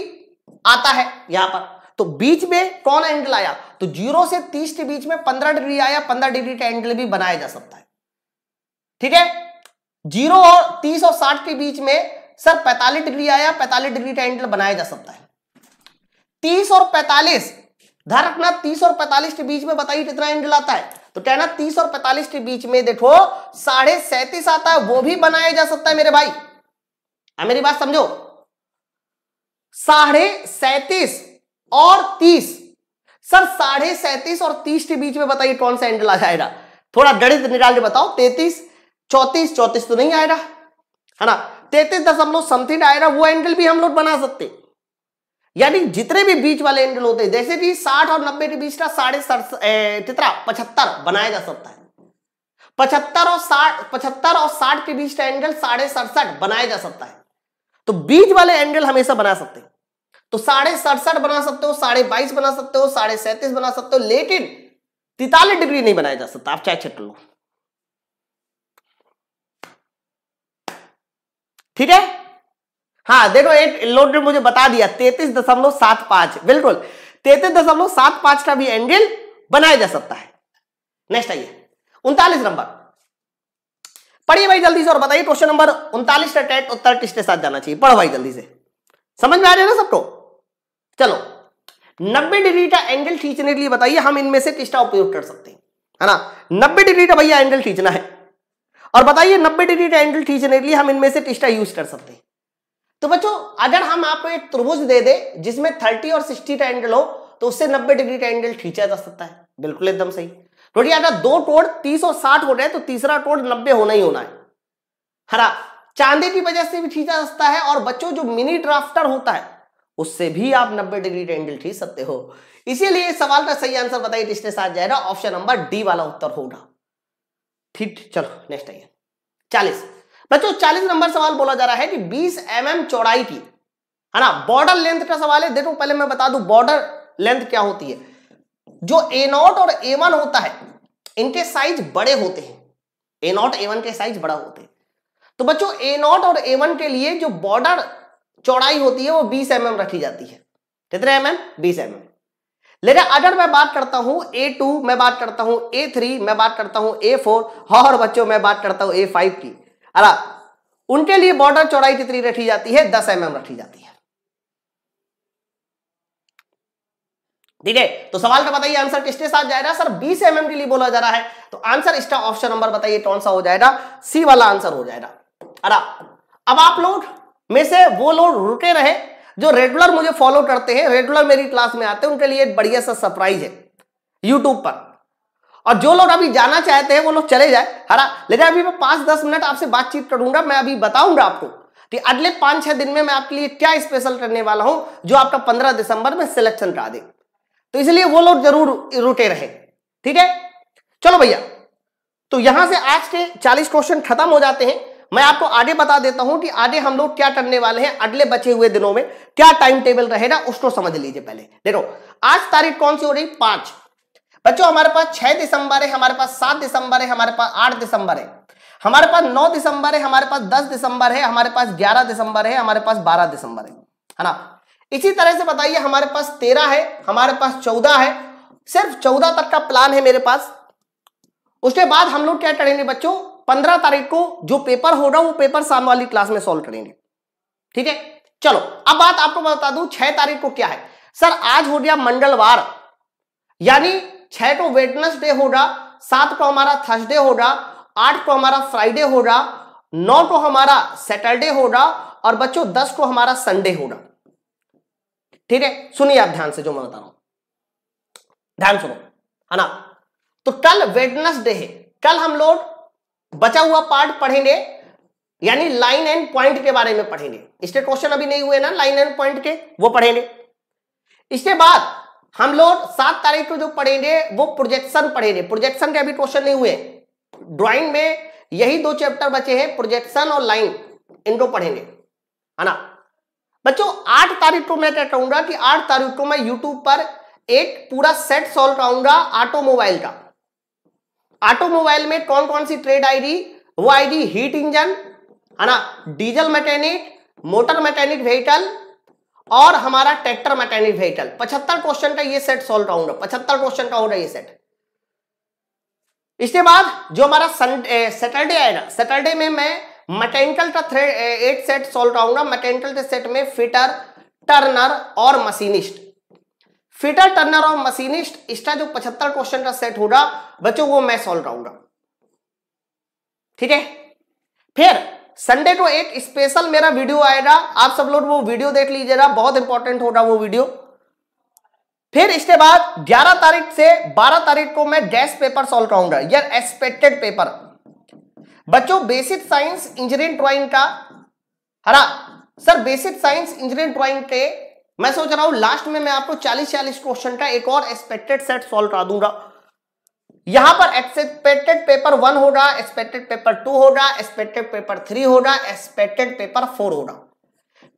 आता है यहाँ पर। तो बीच में कौन एंगल आया? तो ज़ीरो से तीस के बीच में पंद्रह डिग्री आया, पंद्रह डिग्री का एंगल भी बनाया जा सकता है। ठीक है? ज़ीरो और तीस और साठ के बीच में सर पैंतालीस डिग्री आया, पैंतालीस डिग्री का एंगल बनाया जा सकता है। तीस और पैंतालीस, ध्यान रखना, तीस और पैंतालीस के बीच में बताइए कितना एंगल आता है। तो कहना, तीस और पैंतालीस के बीच में देखो, साढ़े सैतीस आता है, वो भी बनाया जा सकता है मेरे भाई। आ मेरी बात समझो। साढ़े सैतीस और तीस। सर, साढ़े सैतीस और तीस के बीच में बताइए कौन सा एंगल आ जाएगा। थोड़ा गणित निकाल के बताओ। तैतीस, चौतीस चौतीस तो नहीं आएगा, है ना? तैतीस दशमलव समथिंग आएगा, वो एंगल भी हम लोग बना सकते। यानी जितने भी बीच वाले एंगल होते हैं, जैसे कि साठ और नब्बे के बीच का साढ़े कितना? पचहत्तर बनाया जा सकता है। पचहत्तर और साठ, पचहत्तर और साठ के बीच का एंगल साढ़े सड़सठ बनाया जा सकता है। तो बीच वाले एंगल हमेशा बना सकते हैं। तो साढ़े सड़सठ बना सकते हो, साढ़े बाईस बना सकते हो, साढ़े सैंतीस बना सकते हो, लेकिन तितालीस डिग्री नहीं बनाया जा सकता, आप चाहे चेक लो। ठीक है? हाँ देखो, एक लोड मुझे बता दिया, तैतीस दशमलव सात पाँच, बिल्कुल। तैतीस दशमलव सात पाँच का भी एंगल बनाया जा सकता है। नेक्स्ट आइए, उनतालीस नंबर। पढ़िए भाई जल्दी से और बताइए क्वेश्चन नंबर उनतालीस टेट उत्तर किसके साथ जाना चाहिए? पढ़ो भाई जल्दी से। समझ में आ रहा ना सबको? चलो 90 डिग्री का एंगल खींचने के लिए बताइए हम इनमें से किसका उपयोग कर सकते हैं? है ना? 90 डिग्री का भैया एंगल खींचना है। और बताइए 90 डिग्री का एंगल खींचने के लिए हम इनमें से किसका यूज़ कर सकते हैं? तो बच्चों, अगर हम आपको एक त्रिभुज दे दे, जिसमें 30 और 60 का एंगल हो तो उससे 90 डिग्री का एंगल खींचा जा सकता है। बिल्कुल एकदम सही। क्योंकि अगर दो टोड़ 30 और 60 हो रहे तो तीसरा टोड़ 90 होना ही होना है। हरा चांदी की वजह से भी खींचा सकता है और बच्चों, जो मिनी ड्राफ्टर होता है, उससे भी आप 90 डिग्री एंगल खींच सकते हो। इसीलिए सवाल का सही आंसर बताइए किसके साथ जाएगा ऑप्शन नंबर डी वाला उत्तर होगा। ठीक, चलो नेक्स्ट आइए। चालीस। बच्चों, चालीस नंबर सवाल बोला जा रहा है कि बीस एम mm चौड़ाई की, है ना? बॉर्डर लेंथ का सवाल है। देखो, पहले मैं बता दू बॉर्डर लेंथ क्या होती है? जो ए नॉट और ए वन होता है, इनके साइज़ बड़े होते हैं। ए नॉट ए वन के साइज़ बड़ा होते हैं। तो बच्चों ए नॉट और ए वन के लिए जो बॉर्डर चौड़ाई होती है, वो बीस एम mm रखी जाती है। कितने एम एम बीस एम mm लेकिन अगर मैं बात करता हूँ ए टू मैं बात करता हूँ ए थ्री मैं बात करता हूँ ए फोर और बच्चों, मैं बात करता हूँ ए फाइव की। अरा उनके लिए बॉर्डर चौड़ाई कितनी रखी जाती है? दस एम mm रखी जाती है। ठीक है? तो सवाल का बताइए, आंसर किसके साथ जाएगा? सर 20 एम के लिए बोला जा रहा है। तो आंसर इसका ऑप्शन नंबर बताइए, कौन सा हो जाएगा? सी वाला आंसर हो जाएगा। अरा, अब आप लोग में से वो लोग रुके रहे जो रेगुलर मुझे फॉलो करते हैं, रेगुलर मेरी क्लास में आते हैं, उनके लिए एक बढ़िया सा सरप्राइज़ है यूट्यूब पर। और जो लोग अभी जाना चाहते हैं, वो लोग चले जाए। हरा लेकिन अभी मैं पाँच दस मिनट आपसे बातचीत करूँगा, मैं अभी बताऊँगा आपको कि अगले पाँच छह दिन में मैं आपके लिए क्या स्पेशल करने वाला हूँ, जो आपका पंद्रह दिसंबर में सिलेक्शन करा दे। तो इसलिए वो लोग ज़रूर रुटे रहे। ठीक है? चलो भैया तो यहाँ से आज के चालीस क्वेश्चन खत्म हो जाते हैं। मैं आपको आगे बता देता हूँ कि आगे हम लोग क्या करने वाले हैं अगले बचे हुए दिनों में, क्या टाइम टेबल रहेगा उसको समझ लीजिए पहले। देखो, आज तारीख कौन सी हो रही? पाँच। बच्चों, हमारे पास छह दिसंबर है, हमारे पास सात दिसंबर है, हमारे पास आठ दिसंबर है। हमारे पास नौ दिसंबर है, हमारे पास दस दिसंबर है, हमारे पास ग्यारह दिसंबर है, हमारे पास बारह दिसंबर है। है ना? इसी तरह से बताइए, हमारे पास तेरह है, हमारे पास चौदह है, सिर्फ़ चौदह तक का प्लान है मेरे पास। उसके बाद हम लोग क्या करेंगे बच्चों? पंद्रह तारीख को जो पेपर होगा, वो पेपर सामने वाली क्लास में सॉल्व करेंगे। ठीक है? चलो, अब बात आपको बता दू, छह तारीख को क्या है? सर, आज हो गया मंगलवार। यानी छह को वेटनेसडे होगा, सात को हमारा थर्सडे होगा, आठ को हमारा फ्राइडे होगा, नौ को हमारा सैटरडे होगा, और बच्चों, दस को हमारा संडे होगा। ठीक है? सुनिए आप ध्यान से जो मैं बता रहा हूँ। ध्यान सुनो। है ना? तो कल वेटनेसडे है। कल हम लोग बचा हुआ पार्ट पढ़ेंगे, यानी लाइन एंड पॉइंट के बारे में पढ़ेंगे। इसके क्वेश्चन अभी नहीं हुए ना लाइन एंड पॉइंट के, वो पढ़ेंगे। इसके बाद हम लोग सात तारीख को जो पढ़ेंगे, वो प्रोजेक्शन पढ़ेंगे। प्रोजेक्शन के अभी क्वेश्चन नहीं हुए। ड्राइंग में यही दो चैप्टर बचे हैं प्रोजेक्शन और लाइन इनको पढ़ेंगे। है ना? बच्चों, आठ तारीख को मैं क्या कहूँगा कि आठ तारीख को मैं यूट्यूब पर एक पूरा सेट सॉल्व कराऊँगा ऑटोमोबाइल का। ऑटोमोबाइल में कौन कौन सी ट्रेड आएगी वो आएगी हीट इंजन है ना? Diesel mechanic motor mechanic vehicle और हमारा ट्रैक्टर मैकेनिक व्हीकल पचहत्तर क्वेश्चन का ये सेट सॉल्व कराऊँगा। पचहत्तर क्वेश्चन का होगा ये सेट इसके बाद जो हमारा सैटरडे आएगा सैटरडे में मैं मैकेनिकल का थ्रेड एट सेट सॉल्व कराऊँगा मैकेनिकल के सेट में फिटर टर्नर और मशीनिस्ट फिटर टर्नर और मशीनिस्ट इसका जो पचहत्तर क्वेश्चन का सेट होगा, बच्चों, वो मैं सॉल्व कराऊँगा ठीक है? फिर संडे को एक स्पेशल मेरा वीडियो आएगा। आप सब लोग वो वीडियो देख लीजिएगा। बहुत इंपॉर्टेंट होगा वो वीडियो फिर इसके बाद 11 तारीख से 12 तारीख को मैं गैस पेपर सॉल्व कराऊँगा यार एक्सपेक्टेड पेपर बच्चों बेसिक साइंस इंजीनियरिंग ड्राइंग का हरा। Sir basic science engineering drawing के, मैं सोच रहा हूँ लास्ट में मैं आपको 40-40 क्वेश्चन का एक और एक्सपेक्टेड सेट सॉल्व करा दूँगा। यहाँ पर एक्सपेक्टेड पेपर वन होगा एक्सपेक्टेड पेपर टू होगा एक्सपेक्टेड पेपर थ्री होगा एक्सपेक्टेड पेपर फोर होगा।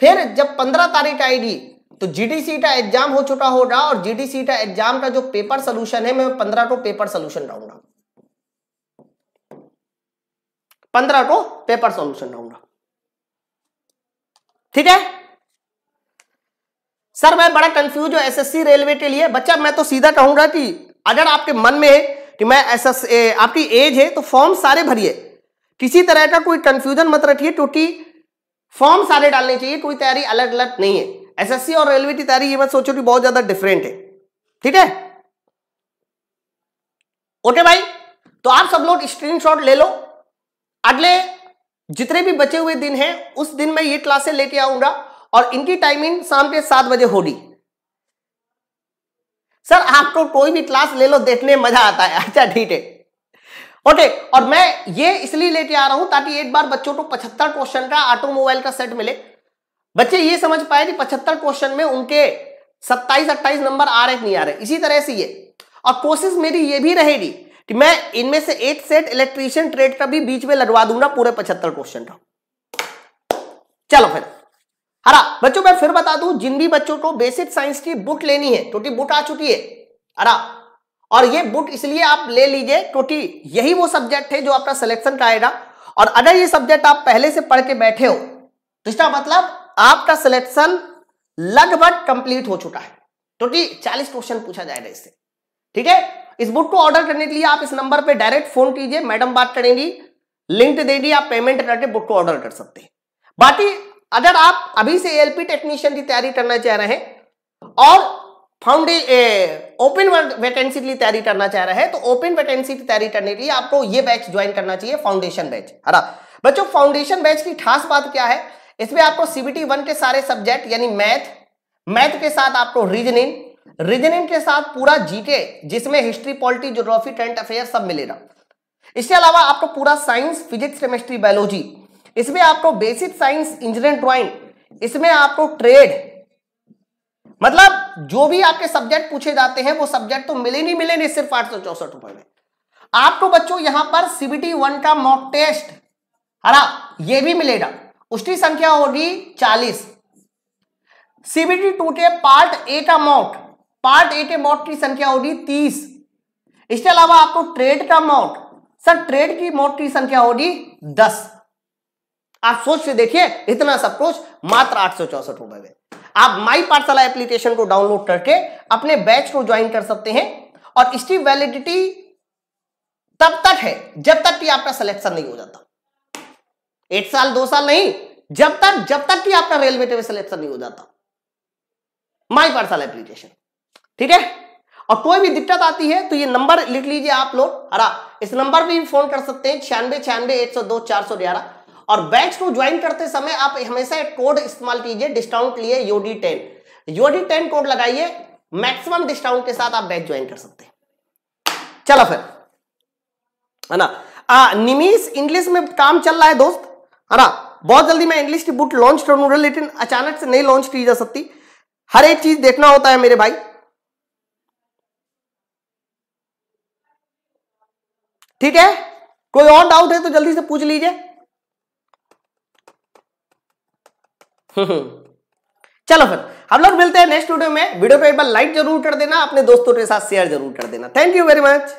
फिर जब पंद्रह तारीख आएगी तो जीडीसी का एग्ज़ाम हो चुका होगा और जीडीसी का एग्ज़ाम का जो पेपर सोल्यूशन है, मैं पंद्रह को पेपर सोल्यूशन रहूँगा पंद्रह को पेपर सोल्यूशन रहूँगा ठीक है? सर, मैं बड़ा कंफ्यूज हूँ एसएससी रेलवे के लिए। बच्चा, मैं तो सीधा कहूँगा कि अगर आपके मन में है कि मैं एस एस आपकी एज है तो फॉर्म सारे भरिए। किसी तरह का कोई कंफ्यूजन मत रखिए, क्योंकि फॉर्म सारे डालने चाहिए, कोई तैयारी अलग अलग नहीं है। एसएससी और रेलवे की तैयारी, ये मत सोचो कि बहुत ज़्यादा डिफरेंट है। ठीक है? ओके भाई? तो आप सब लोग स्क्रीनशॉट ले लो। अगले जितने भी बचे हुए दिन हैं, उस दिन मैं ये क्लासें लेके आऊँगा और इनकी टाइमिंग शाम के सात बजे होगी। सर, आपको कोई भी क्लास ले लो, देखने मज़ा आता है। अच्छा ठीक है। ओके, और मैं ये इसलिए लेके आ रहा हूँ ताकि एक बार बच्चों को पचहत्तर क्वेश्चन का ऑटोमोबाइल का सेट मिले। बच्चे ये समझ पाए कि पचहत्तर क्वेश्चन में उनके सत्ताईस अट्ठाईस नंबर आ रहे नहीं आ रहे। इसी तरह से ये। और कोशिश मेरी ये भी रहेगी। कि मैं इनमें से एक सेट इलेक्ट्रीशियन ट्रेड का भी बीच में लगवा दूँगा, पूरे पचहत्तर क्वेश्चन का। चलो फिर। हरा, बच्चों मैं फिर बता दूँ, जिन भी बच्चों को बेसिक साइंस की बुक लेनी है क्योंकि बुक आ चुकी है। हरा, और ये बुक इसलिए आप ले लीजिए क्योंकि यही वो सब्जेक्ट है जो आपका सिलेक्शन का आएगा। और अगर ये सब्जेक्ट आप पहले से पढ़ के बैठे हो तो इसका मतलब आपका सिलेक्शन लगभग कंप्लीट हो चुका है। क्योंकि चालीस क्वेश्चन पूछा जाएगा इससे। ठीक है? इस बुक को ऑर्डर करने के लिए आप इस नंबर पे डायरेक्ट फ़ोन कीजिए मैडम बात करेंगी लिंक दे दी आप पेमेंट करके बुक को ऑर्डर कर सकते हैं। बाकी अगर आप अभी से एलपी टेक्नीशियन की तैयारी करना चाह रहे हैं और फाउंडे ओपन वैकेंसी के लिए तैयारी करना चाह रहे हैं तो ओपन वैकेंसी की तैयारी करने के लिए आपको ये बैच ज्वाइन करना चाहिए फाउंडेशन बैच हरा बच्चों फाउंडेशन बैच की खास बात क्या है? इसमें आपको सीबीटी वन के सारे सब्जेक्ट यानी मैथ मैथ के साथ आपको रीजनिंग रीजनिंग के साथ पूरा जीके, जिसमें history, polity, geography current affair सब मिलेगा। इसके अलावा आपको पूरा साइंस, फिजिक्स, केमिस्ट्री, बायोलॉजी, इसमें आपको बेसिक साइंस, इंजीनियरिंग ड्राइंग, इसमें आपको ट्रेड मतलब जो भी आपके सब्जेक्ट पूछे जाते हैं, वो सब्जेक्ट तो मिले नहीं मिले नहीं सिर्फ़ आठ सौ चौसठ रुपए में। आपको बच्चों यहाँ पर सीबीटी वन का मॉक टेस्ट हरा, ये भी मिलेगा। उसकी संख्या होगी चालीस। सीबीटी टू के पार्ट ए का मॉक पार्ट ए के मॉड की संख्या होगी तीस। इसके अलावा आपको ट्रेड का मॉड सर, ट्रेड की मॉड की संख्या होगी दस। आप सोच से देखिए, इतना सब कुछ मात्र आठ सौ चौसठ रुपए में। आप माई पाठशाला एप्लीकेशन को डाउनलोड करके अपने बैच को ज्वाइन कर सकते हैं और इसकी वैलिडिटी तब तक है, जब तक कि आपका सिलेक्शन नहीं हो जाता। एक साल, दो साल नहीं, जब तक जब तक कि आपका रेलवे टेबल सिलेक्शन नहीं हो जाता। माई पाठशाला एप्लीकेशन। ठीक है? और कोई भी दिक्कत आती है तो ये नंबर लिख लीजिए आप लोग हरा। इस नंबर पे भी फ़ोन कर सकते हैं छियानवे छियानवे एक सौ दो चार सौ ग्यारह। और बैच को ज्वाइन करते समय आप हमेशा एक कोड इस्तेमाल कीजिए डिस्काउंट लिए योडी टेन। योडी टेन कोड लगाइए मैक्सिमम डिस्काउंट के साथ आप बैच ज्वाइन कर सकते हैं। चलो फिर है ना? आ, निमीस इंग्लिश में काम चल रहा है दोस्त है ना? बहुत जल्दी मैं इंग्लिश की बुक लॉन्च करूँगा लेकिन अचानक से नहीं लॉन्च की जा सकती। हर एक चीज़ देखना होता है मेरे भाई। ठीक है? कोई और डाउट है तो जल्दी से पूछ लीजिए। चलो फिर हम लोग मिलते हैं नेक्स्ट वीडियो में। वीडियो को एक बार लाइक ज़रूर कर देना अपने दोस्तों के साथ शेयर ज़रूर कर देना। Thank you very much